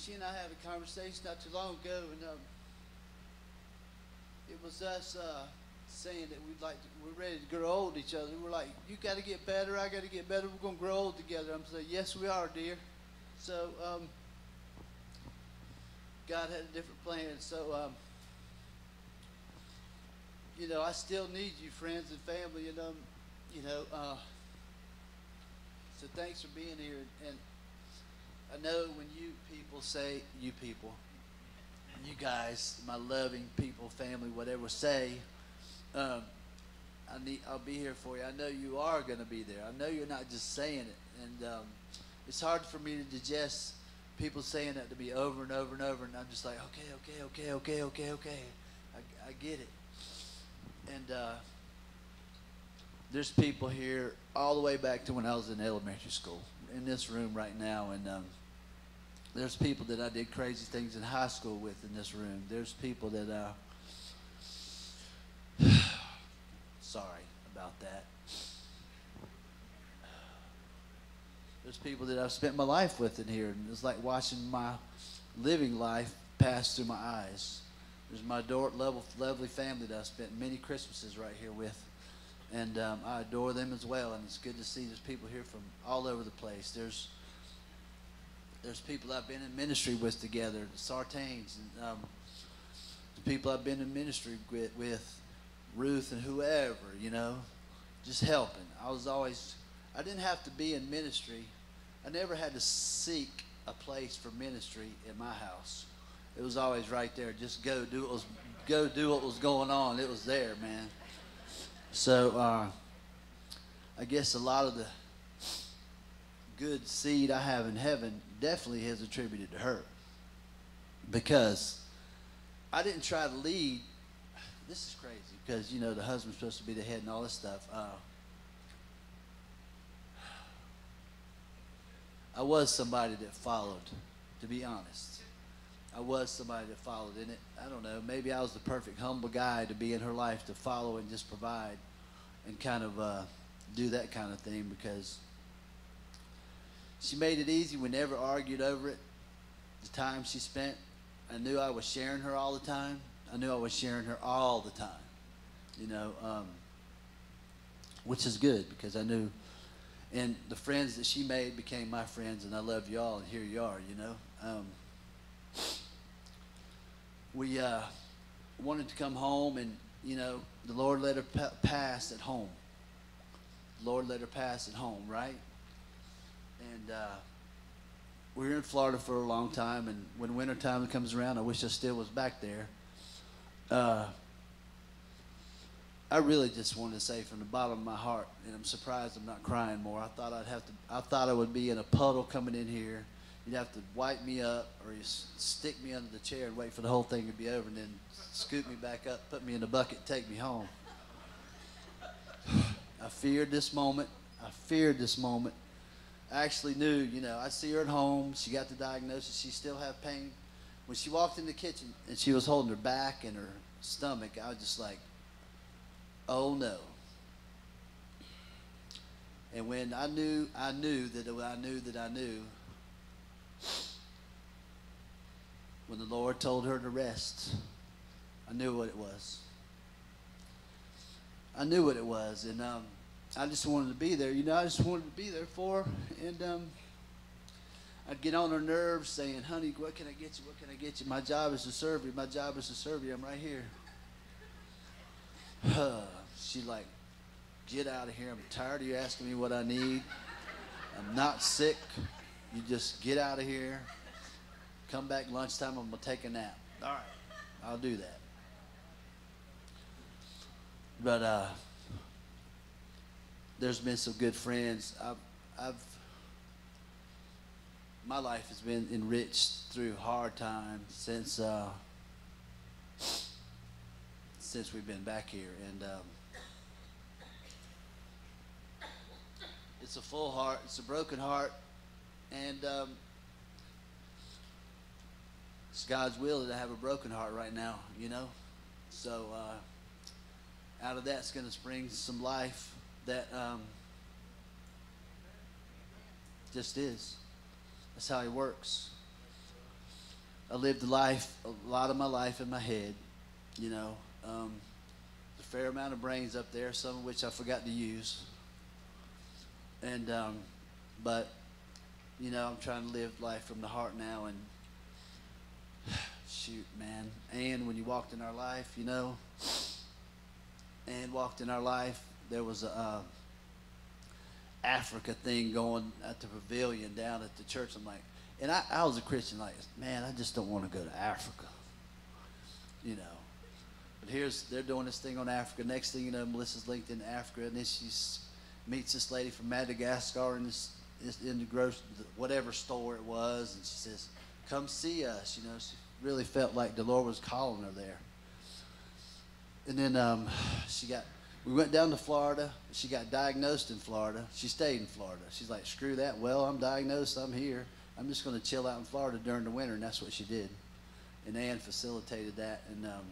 she and I had a conversation not too long ago, and um, it was us uh, saying that we'd like to, we're ready to grow old each other. We're like, you got to get better, I got to get better. We're gonna grow old together. I'm saying, yes, we are, dear. So um, God had a different plan. So um, you know, I still need you, friends and family, and um, you know, uh, so thanks for being here. And I know when you people say, you people, you guys, my loving people, family, whatever, say, um, I need, I'll be here for you. I know you are going to be there. I know you're not just saying it, and um, it's hard for me to digest people saying that to me over and over and over, and I'm just like, okay, okay, okay, okay, okay, okay. I, I get it. And uh, there's people here all the way back to when I was in elementary school in this room right now. And um, there's people that I did crazy things in high school with in this room. There's people that, uh, sorry about that. There's people that I've spent my life with in here, and it's like watching my living life pass through my eyes. There's my ador- level, lovely family that I've spent many Christmases right here with, and um, I adore them as well. And it's good to see there's people here from all over the place. There's there's people I've been in ministry with together, the Sartains, and um, the people I've been in ministry with, with Ruth and whoever, you know, just helping. I was always, I didn't have to be in ministry. I never had to seek a place for ministry in my house. It was always right there. Just go do what was, go do what was going on. It was there, man. So uh, I guess a lot of the good seed I have in heaven definitely has attributed to her. Because I didn't try to lead. This is crazy because, you know, the husband's supposed to be the head and all this stuff. Uh, I was somebody that followed, to be honest. I was somebody that followed in it. I don't know. Maybe I was the perfect humble guy to be in her life to follow and just provide and kind of uh, do that kind of thing because she made it easy. We never argued over it. The time she spent, I knew I was sharing her all the time. I knew I was sharing her all the time. You know, um, which is good because I knew. And the friends that she made became my friends, and I love y'all, and here you are, you know. Um, we uh, wanted to come home, and, you know, the Lord let her pa- pass at home. The Lord let her pass at home, right? And uh, we were in Florida for a long time, and when wintertime comes around, I wish I still was back there. Uh, I really just wanted to say from the bottom of my heart, and I'm surprised I'm not crying more. I thought I'd have to. I thought I would be in a puddle coming in here. You'd have to wipe me up, or you stick me under the chair and wait for the whole thing to be over, and then scoop me back up, put me in a bucket, take me home. I feared this moment. I feared this moment. I actually knew, you know, I see her at home. She got the diagnosis. She still have pain. When she walked in the kitchen and she was holding her back and her stomach, I was just like, oh no. And when I knew, I knew that I knew that I knew, when the Lord told her to rest, I knew what it was. I knew what it was, and um, I just wanted to be there. You know, I just wanted to be there for her, and um, I'd get on her nerves, saying, "Honey, what can I get you? What can I get you? My job is to serve you. My job is to serve you. I'm right here." She's like, "Get out of here! I'm tired of you asking me what I need. I'm not sick. You just get out of here. Come back lunchtime. I'm gonna take a nap. All right, I'll do that." But uh, there's been some good friends. I've, I've, my life has been enriched through hard times since, uh, since we've been back here, and um, it's a full heart, it's a broken heart, and um, it's God's will to have a broken heart right now, you know. So. Uh, out of that's going to spring some life that um, just is. That's how he works. I lived life, a lot of my life in my head, you know. Um, a fair amount of brains up there, some of which I forgot to use. And, um, but, you know, I'm trying to live life from the heart now. And shoot, man. And when you walked in our life, you know, and walked in our life, there was a uh, Africa thing going at the pavilion down at the church. I'm like, and I, I was a Christian, like, man, I just don't want to go to Africa, you know. But here's they're doing this thing on Africa. Next thing you know, Melissa's linked in Africa, and then she meets this lady from Madagascar in this, in the grocery whatever store it was, and she says, "Come see us." You know, she really felt like the Lord was calling her there and then um, she got. We went down to Florida. She got diagnosed in Florida. She stayed in Florida. She's like, screw that. Well, I'm diagnosed. I'm here. I'm just going to chill out in Florida during the winter, and that's what she did. And Ann facilitated that, and um,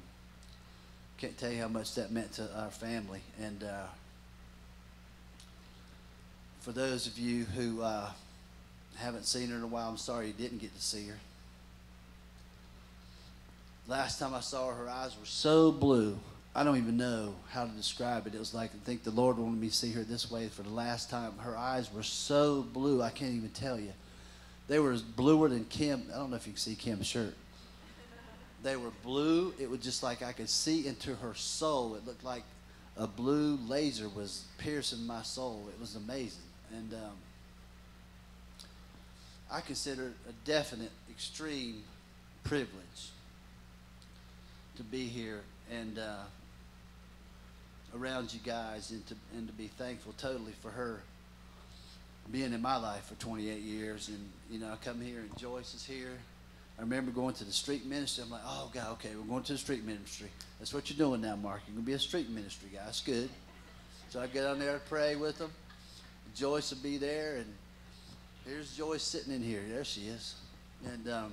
can't tell you how much that meant to our family. And uh, for those of you who uh, haven't seen her in a while, I'm sorry you didn't get to see her. Last time I saw her, her eyes were so blue. I don't even know how to describe it. It was like I think the Lord wanted me to see her this way for the last time. Her eyes were so blue, I can't even tell you. They were bluer than Kim. I don't know if you can see Kim's shirt. They were blue. It was just like I could see into her soul. It looked like a blue laser was piercing my soul. It was amazing. And um, I consider it a definite, extreme privilege to be here and uh, around you guys and to, and to be thankful totally for her being in my life for 28 years. And, you know, I come here and Joyce is here. I remember going to the street ministry. I'm like, oh, God, okay, we're going to the street ministry. That's what you're doing now, Mark. You're going to be a street ministry guy. That's good. So I get on there to pray with them. Joyce will be there, and here's Joyce sitting in here. There she is. And um,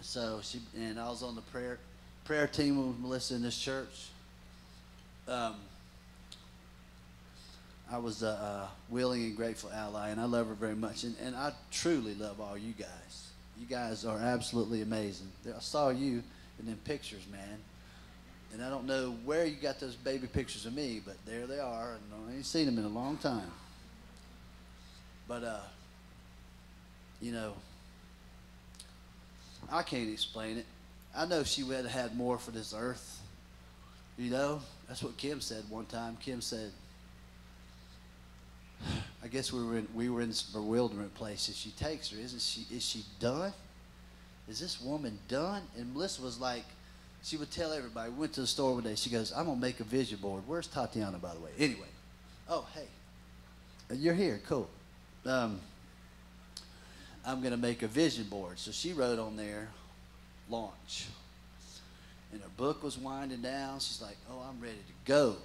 so she and I was on the prayer prayer team with Melissa in this church. Um, I was a, a willing and grateful ally, and I love her very much. And, and I truly love all you guys. You guys are absolutely amazing. I saw you in them pictures, man. And I don't know where you got those baby pictures of me, but there they are, and I ain't seen them in a long time. But, uh, you know, I can't explain it. I know she would have had more for this earth. You know, that's what Kim said one time. Kim said, I guess we were in, we were in this bewilderment place. If she takes her, isn't she? Is she done? Is this woman done? And Melissa was like, she would tell everybody. We went to the store one day. She goes, I'm gonna make a vision board. Where's Tatiana, by the way? Anyway, oh hey, you're here. Cool. Um, I'm gonna make a vision board. So she wrote on there, launch. And her book was winding down. She's like, oh, I'm ready to go.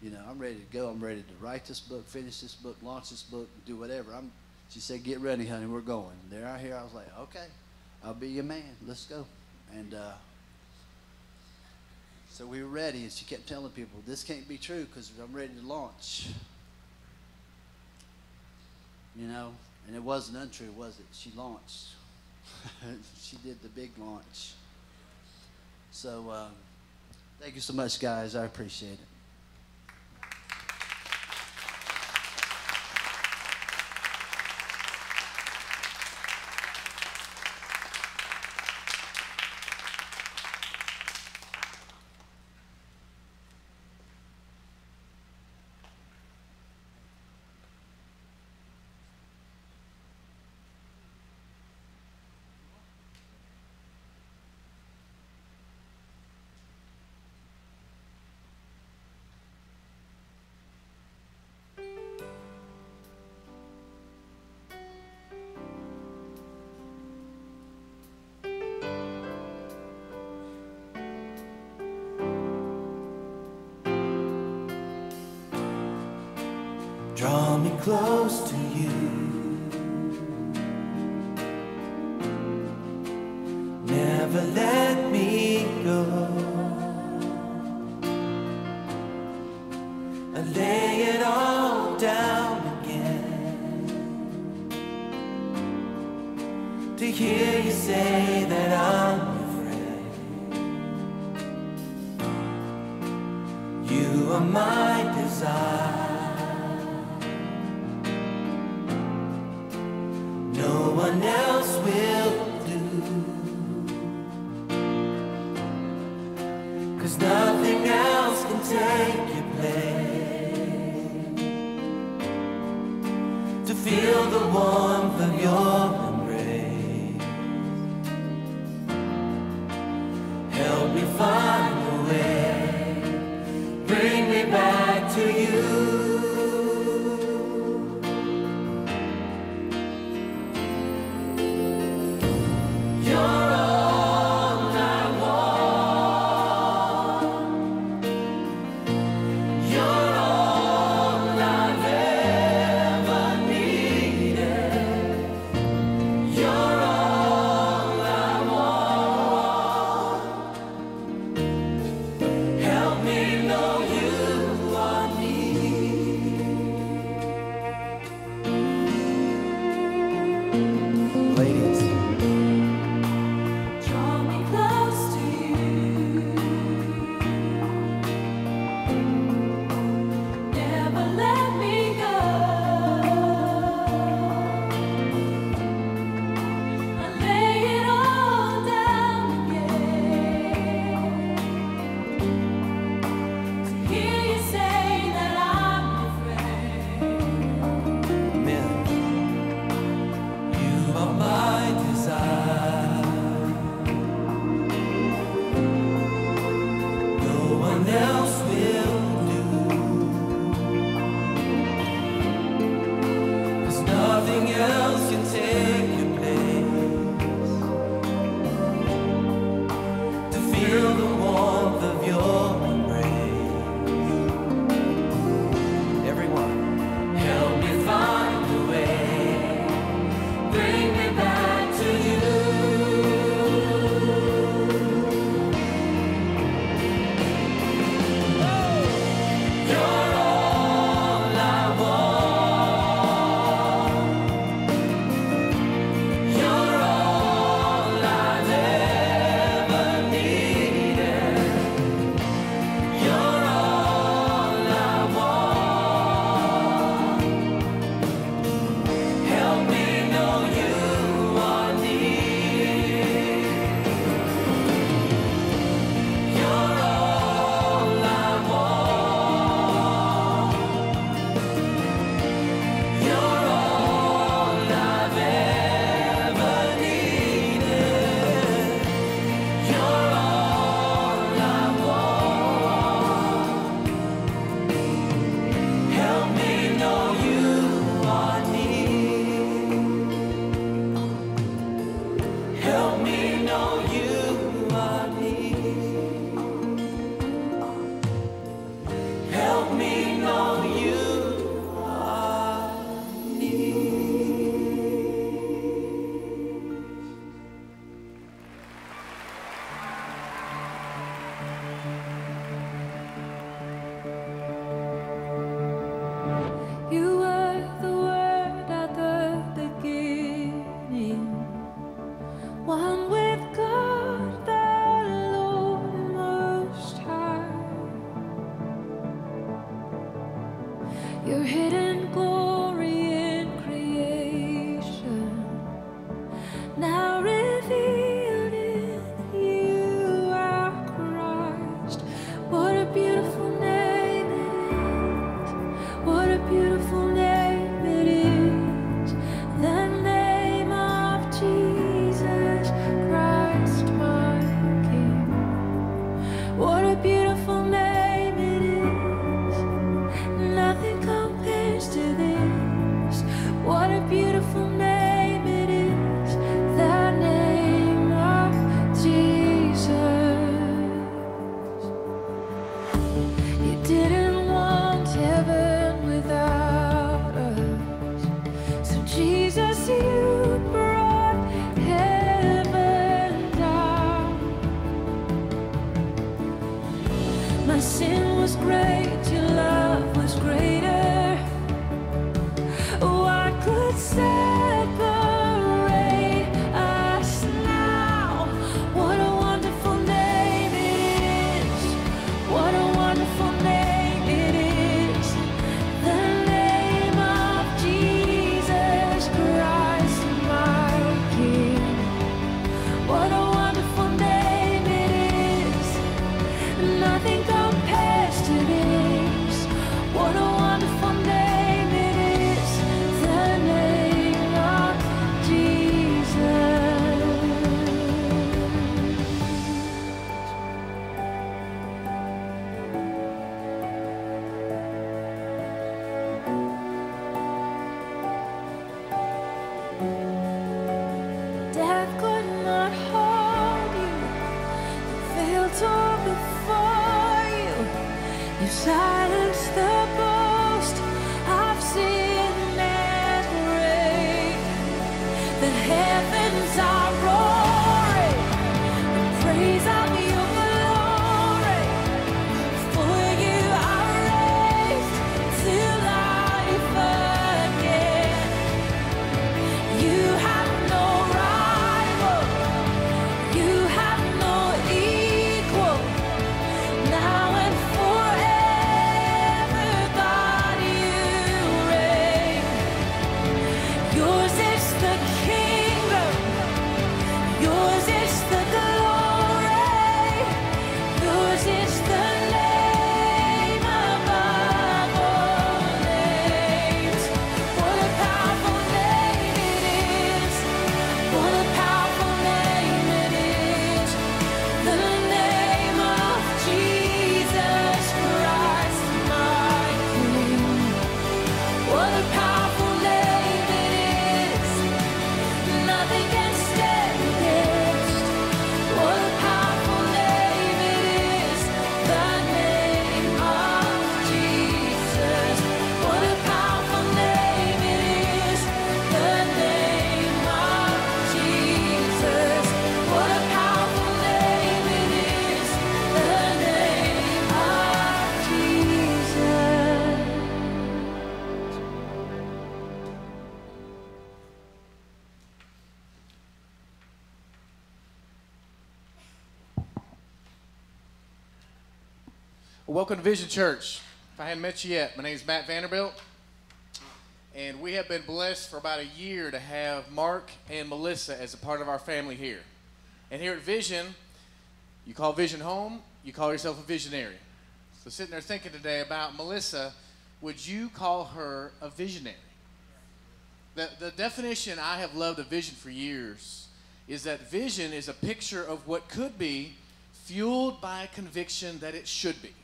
You know, I'm ready to go. I'm ready to write this book, finish this book, launch this book, do whatever. I'm. She said, "Get ready, honey. We're going." And There I hear. I was like, "Okay, I'll be your man. Let's go." And uh, so we were ready, and she kept telling people, "This can't be true because I'm ready to launch." You know, and it wasn't untrue, was it? She launched. she did the big launch. So um, thank you so much, guys. I appreciate it. Close to you. Never let me go. I lay it all down again to hear you say welcome to Vision Church. If I hadn't met you yet, my name is Matt Vanderbilt, and we have been blessed for about a year to have Mark and Melissa as a part of our family here. And here at Vision, you call Vision home, you call yourself a visionary. So, sitting there thinking today about Melissa, would you call her a visionary? The, the definition I have loved of vision for years is that vision is a picture of what could be fueled by a conviction that it should be.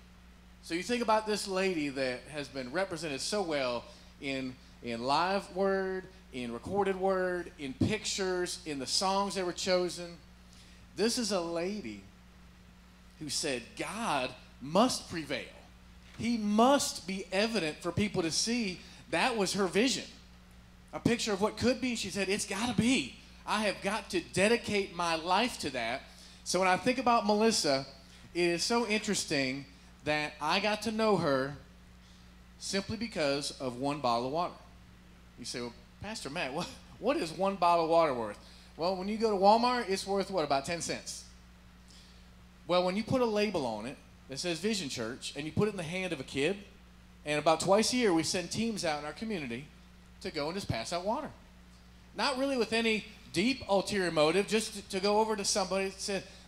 So you think about this lady that has been represented so well in, in live word, in recorded word, in pictures, in the songs that were chosen. This is a lady who said, God must prevail. He must be evident for people to see. That was her vision. A picture of what could be. She said, It's got to be. I have got to dedicate my life to that. So when I think about Melissa, it is so interesting that I got to know her simply because of one bottle of water. You say, well, Pastor Matt, what, what is one bottle of water worth? Well, when you go to Walmart, it's worth what, about 10 cents? Well, when you put a label on it that says Vision Church and you put it in the hand of a kid And about twice a year, we send teams out in our community to go and just pass out water. Not really with any deep ulterior motive, just to, to go over to somebody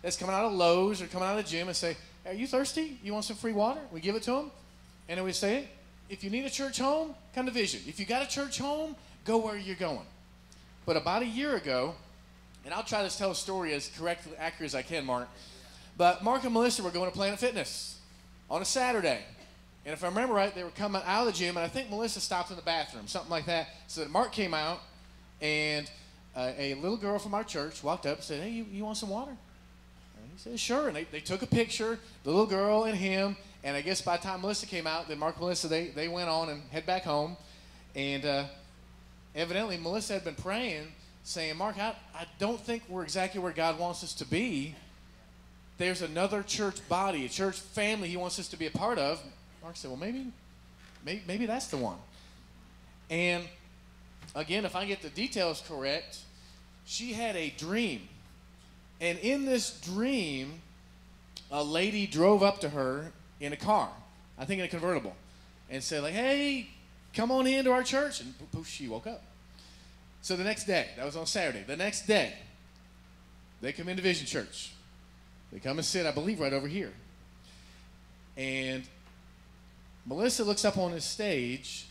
that's coming out of Lowe's or coming out of the gym and say, Are you thirsty? You want some free water? We give it to them. And then we say, If you need a church home, come to Vision. If you got a church home, go where you're going. But about a year ago, and I'll try to tell a story as correctly accurate as I can, Mark. But Mark and Melissa were going to Planet Fitness on a Saturday. And if I remember right, they were coming out of the gym, and I think Melissa stopped in the bathroom, something like that. So that Mark came out, and uh, a little girl from our church walked up and said, Hey, you, you want some water? Said, Sure. And they, they took a picture, the little girl and him. And I guess by the time Melissa came out, then Mark and Melissa, they, they went on and head back home. And uh, evidently, Melissa had been praying, saying, Mark, I, I don't think we're exactly where God wants us to be. There's another church body, a church family he wants us to be a part of. Mark said, Well, maybe, maybe, maybe that's the one. And again, if I get the details correct, she had a dream. And in this dream, a lady drove up to her in a car, I think in a convertible, and said, like, hey, come on into our church. And poof, she woke up. So the next day, that was on Saturday, the next day, they come into Vision Church. They come and sit, I believe, right over here. And Melissa looks up on the stage,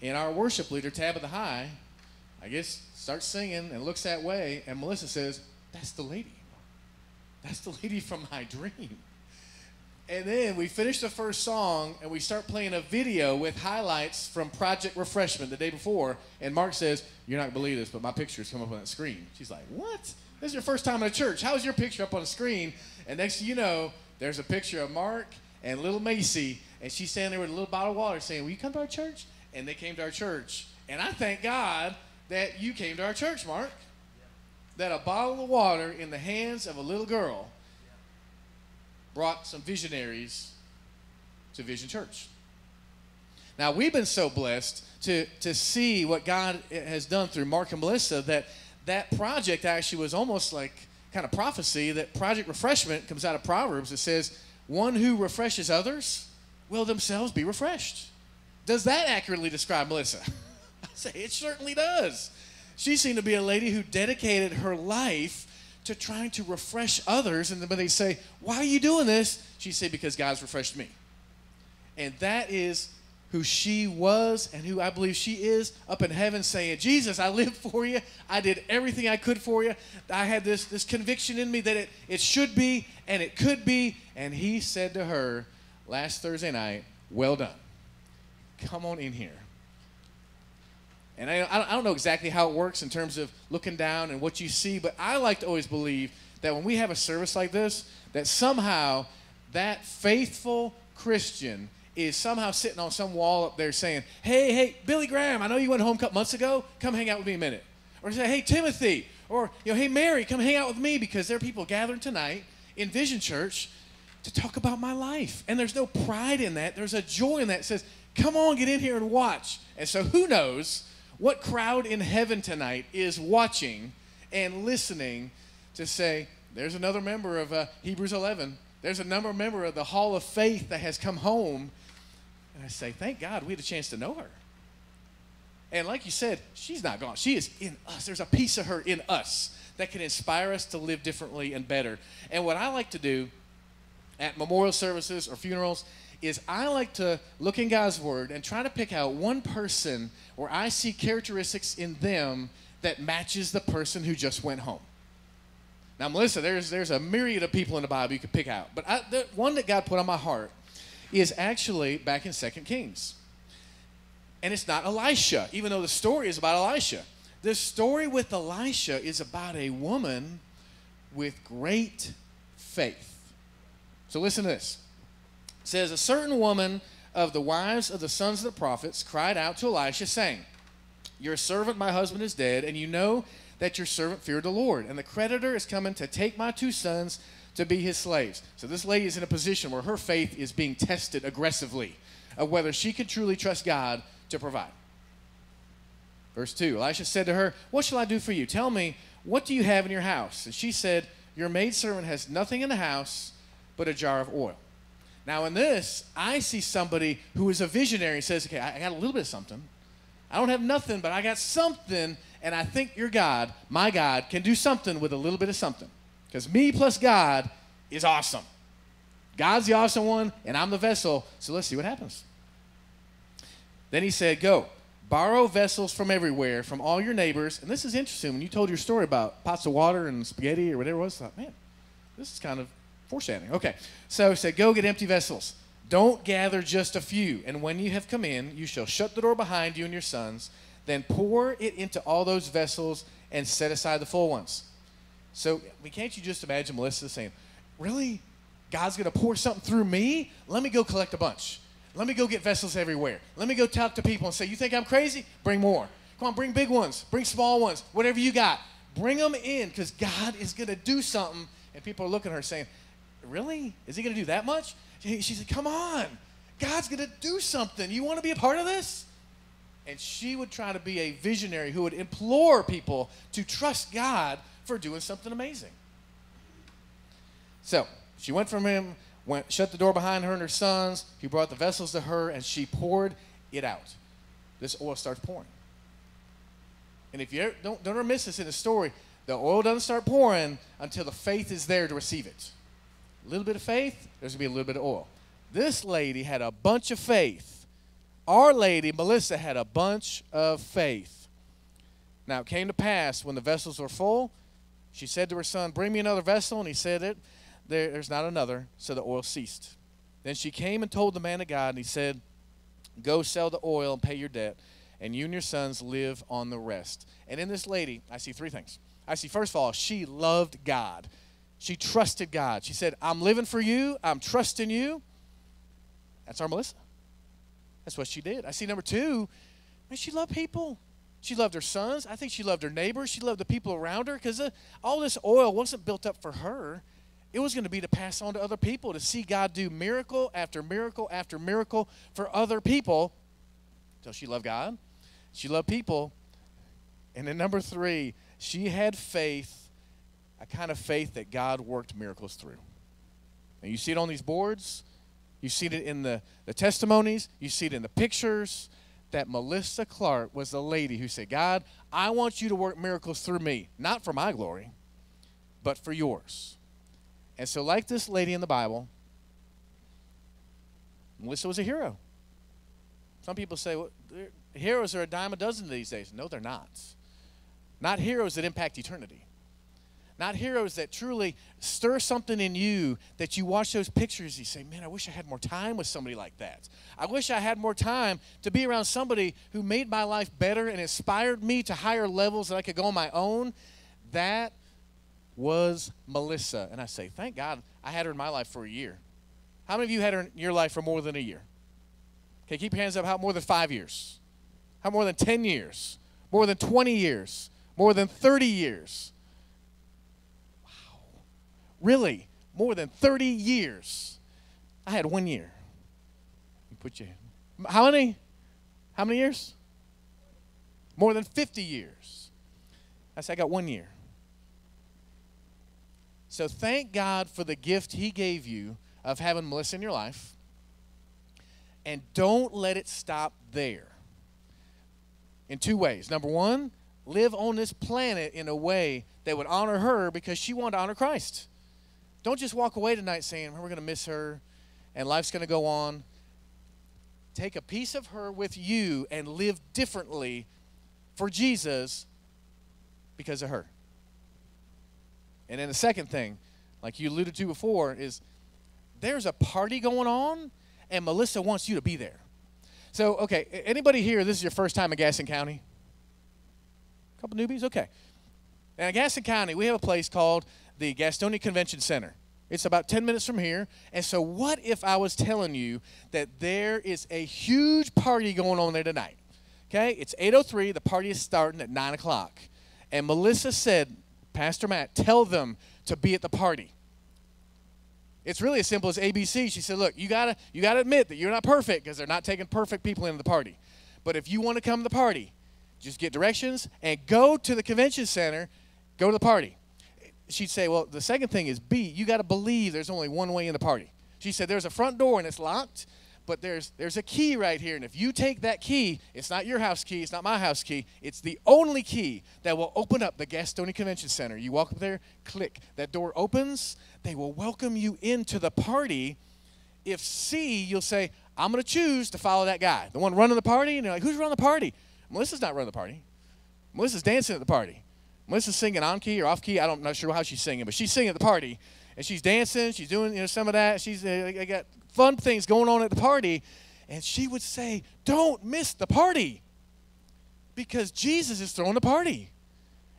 and our worship leader, Tabitha High, I guess, starts singing and looks that way, and Melissa says, That's the lady. That's the lady from my dream. And then we finish the first song and we start playing a video with highlights from Project Refreshment the day before. And Mark says, You're not going to believe this, but my picture's come up on that screen. She's like, What? This is your first time in a church. How's your picture up on the screen? And next thing you know, there's a picture of Mark and little Macy, and she's standing there with a little bottle of water saying, Will you come to our church? And they came to our church. And I thank God that you came to our church, Mark. That a bottle of water in the hands of a little girl brought some visionaries to Vision Church. Now, we've been so blessed to, to see what God has done through Mark and Melissa that that project actually was almost like kind of prophecy that Project Refreshment comes out of Proverbs. It says, One who refreshes others will themselves be refreshed. Does that accurately describe Melissa? I say, it certainly does. She seemed to be a lady who dedicated her life to trying to refresh others. And when they say, Why are you doing this? She said, Because God's refreshed me. And that is who she was and who I believe she is up in heaven saying, Jesus, I lived for you. I did everything I could for you. I had this, this conviction in me that it, it should be and it could be. And he said to her last Thursday night, Well done. Come on in here. And I, I don't know exactly how it works in terms of looking down and what you see, but I like to always believe that when we have a service like this, that somehow that faithful Christian is somehow sitting on some wall up there saying, Hey, hey, Billy Graham, I know you went home a couple months ago. Come hang out with me a minute. Or say, Hey, Timothy, or you know, Hey, Mary, come hang out with me because there are people gathering tonight in Vision Church to talk about my life. And there's no pride in that. There's a joy in that. It says, Come on, get in here and watch. And so who knows what crowd in heaven tonight is watching and listening to say, There's another member of uh, Hebrews 11. There's another member of the Hall of Faith that has come home. And I say, Thank God we had a chance to know her. And like you said, she's not gone. She is in us. There's a piece of her in us that can inspire us to live differently and better. And what I like to do at memorial services or funerals is I like to look in God's Word and try to pick out one person where I see characteristics in them that matches the person who just went home. Now, Melissa, there's, there's a myriad of people in the Bible you could pick out, but I, the one that God put on my heart is actually back in 2 Kings. And it's not Elisha, even though the story is about Elisha. The story with Elisha is about a woman with great faith. So listen to this. Says, A certain woman of the wives of the sons of the prophets cried out to Elisha, saying, Your servant, my husband, is dead, and you know that your servant feared the Lord. And the creditor is coming to take my two sons to be his slaves. So this lady is in a position where her faith is being tested aggressively of whether she can truly trust God to provide. Verse 2 Elisha said to her, What shall I do for you? Tell me, what do you have in your house? And she said, Your maidservant has nothing in the house but a jar of oil. Now, in this, I see somebody who is a visionary and says, Okay, I got a little bit of something. I don't have nothing, but I got something, and I think your God, my God, can do something with a little bit of something. Because me plus God is awesome. God's the awesome one, and I'm the vessel, so let's see what happens. Then he said, Go, borrow vessels from everywhere, from all your neighbors. And this is interesting. When you told your story about pots of water and spaghetti or whatever it was, I thought, man, this is kind of foreshadowing. Okay. So said, Go get empty vessels. Don't gather just a few. And when you have come in, you shall shut the door behind you and your sons. Then pour it into all those vessels and set aside the full ones. So, mean, can't you just imagine Melissa saying, Really? God's going to pour something through me? Let me go collect a bunch. Let me go get vessels everywhere. Let me go talk to people and say, You think I'm crazy? Bring more. Come on, bring big ones, bring small ones, whatever you got. Bring them in because God is going to do something. And people are looking at her saying, Really? Is he going to do that much? She said, Come on. God's going to do something. You want to be a part of this? And she would try to be a visionary who would implore people to trust God for doing something amazing. So she went from him, went, shut the door behind her and her sons. He brought the vessels to her, and she poured it out. This oil starts pouring. And if you don't, don't ever miss this in the story, the oil doesn't start pouring until the faith is there to receive it. A little bit of faith, there's going to be a little bit of oil. This lady had a bunch of faith. Our lady, Melissa, had a bunch of faith. Now it came to pass when the vessels were full, she said to her son, Bring me another vessel. And he said it. There, there's not another. So the oil ceased. Then she came and told the man of God, and he said, Go sell the oil and pay your debt, and you and your sons live on the rest. And in this lady, I see three things. I see, first of all, she loved God. She trusted God. She said, I'm living for you. I'm trusting you. That's our Melissa. That's what she did. I see number two, man, she loved people. She loved her sons. I think she loved her neighbors. She loved the people around her because uh, all this oil wasn't built up for her. It was going to be to pass on to other people, to see God do miracle after miracle after miracle for other people. So she loved God. She loved people. And then number three, she had faith, a kind of faith that God worked miracles through. And you see it on these boards. You see it in the, the testimonies. You see it in the pictures that Melissa Clark was the lady who said, God, I want you to work miracles through me, not for my glory, but for yours. And so, like this lady in the Bible, Melissa was a hero. Some people say, well, heroes are a dime a dozen these days. No, they're not. Not heroes that impact eternity. Not heroes that truly stir something in you that you watch those pictures, you say, Man, I wish I had more time with somebody like that. I wish I had more time to be around somebody who made my life better and inspired me to higher levels that I could go on my own. That was Melissa. And I say, Thank God I had her in my life for a year. How many of you had her in your life for more than a year? Okay, keep your hands up. How more than five years? How more than 10 years? More than 20 years? More than 30 years? Really, more than 30 years. I had one year. You put your how many? How many years? More than 50 years. I said I got one year. So thank God for the gift He gave you of having Melissa in your life. And don't let it stop there. In two ways. Number one, live on this planet in a way that would honor her because she wanted to honor Christ. Don't just walk away tonight saying, we're going to miss her and life's going to go on. Take a piece of her with you and live differently for Jesus because of her. And then the second thing, like you alluded to before, is there's a party going on and Melissa wants you to be there. So, okay, anybody here, this is your first time in Gaston County? A couple newbies? Okay. Now, in Gaston County, we have a place called the Gastonia Convention Center. It's about 10 minutes from here. And so, what if I was telling you that there is a huge party going on there tonight? Okay, it's 8.03. The party is starting at 9 o'clock. And Melissa said, Pastor Matt, tell them to be at the party. It's really as simple as ABC. She said, "Look, you gotta you gotta admit that you're not perfect because they're not taking perfect people into the party. But if you want to come to the party, just get directions and go to the convention center, go to the party." She'd say, "Well, the second thing is B. You got to believe there's only one way in the party." She said, There's a front door and it's locked, but there's there's a key right here. And if you take that key, it's not your house key, it's not my house key, it's the only key that will open up the Gastonia Convention Center. You walk up there, click, that door opens, they will welcome you into the party. If C, you'll say, I'm gonna choose to follow that guy, the one running the party, and you're like, Who's running the party? Melissa's not running the party. Melissa's dancing at the party. Melissa's singing on key or off key. I don't, I'm not sure how she's singing, but she's singing at the party, and she's dancing. She's doing you know some of that. She's uh, got fun things going on at the party, and she would say, "Don't miss the party, because Jesus is throwing the party."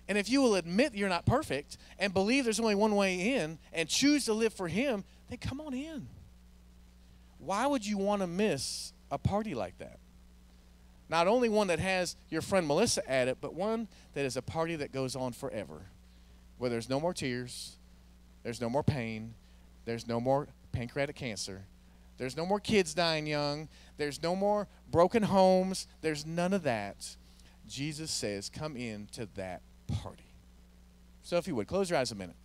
And if you will admit you're not perfect and believe there's only one way in and choose to live for Him, then come on in. Why would you want to miss a party like that? Not only one that has your friend Melissa at it, but one that is a party that goes on forever, where there's no more tears, there's no more pain, there's no more pancreatic cancer, there's no more kids dying young, there's no more broken homes, there's none of that. Jesus says, Come in to that party. So, if you would, close your eyes a minute.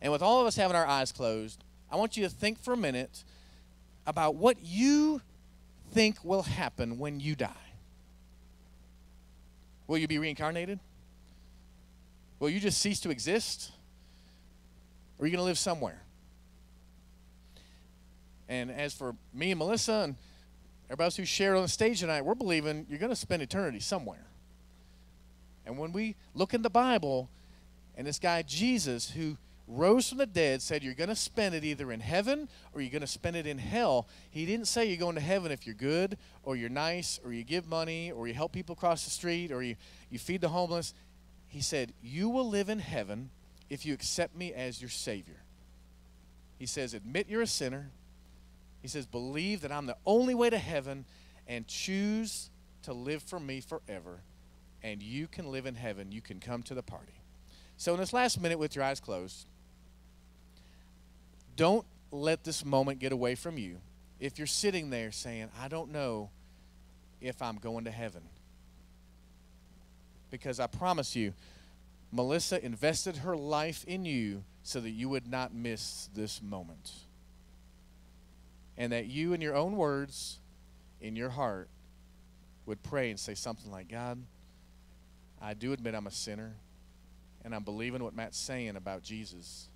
And with all of us having our eyes closed, I want you to think for a minute about what you think will happen when you die? Will you be reincarnated? Will you just cease to exist? Or are you going to live somewhere? And as for me and Melissa and everybody else who shared on the stage tonight, we're believing you're going to spend eternity somewhere. And when we look in the Bible, and this guy Jesus, who rose from the dead, said you're going to spend it either in heaven or you're going to spend it in hell. He didn't say you're going to heaven if you're good or you're nice or you give money or you help people cross the street or you, you feed the homeless. He said, You will live in heaven if you accept me as your Savior. He says, Admit you're a sinner. He says, Believe that I'm the only way to heaven and choose to live for me forever. And you can live in heaven. You can come to the party. So, in this last minute, with your eyes closed, don't let this moment get away from you. If you're sitting there saying, I don't know if I'm going to heaven. Because I promise you, Melissa invested her life in you so that you would not miss this moment. And that you, in your own words, in your heart, would pray and say something like, God, I do admit I'm a sinner, and I'm believing what Matt's saying about Jesus.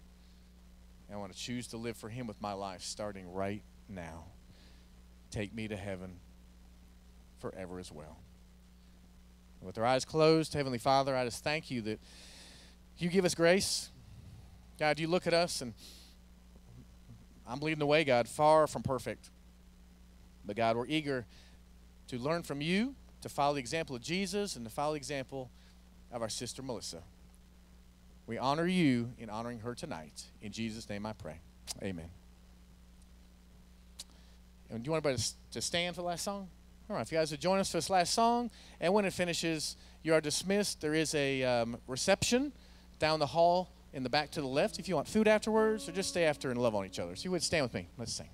And I want to choose to live for Him with my life starting right now. Take me to heaven forever as well. With our eyes closed, Heavenly Father, I just thank you that you give us grace. God, you look at us, and I'm leading the way, God, far from perfect. But God, we're eager to learn from you, to follow the example of Jesus, and to follow the example of our sister Melissa. We honor you in honoring her tonight. In Jesus' name I pray. Amen. And do you want everybody to stand for the last song? All right, if you guys would join us for this last song. And when it finishes, you are dismissed. There is a um, reception down the hall in the back to the left if you want food afterwards, or just stay after and love on each other. So you would stand with me. Let's sing.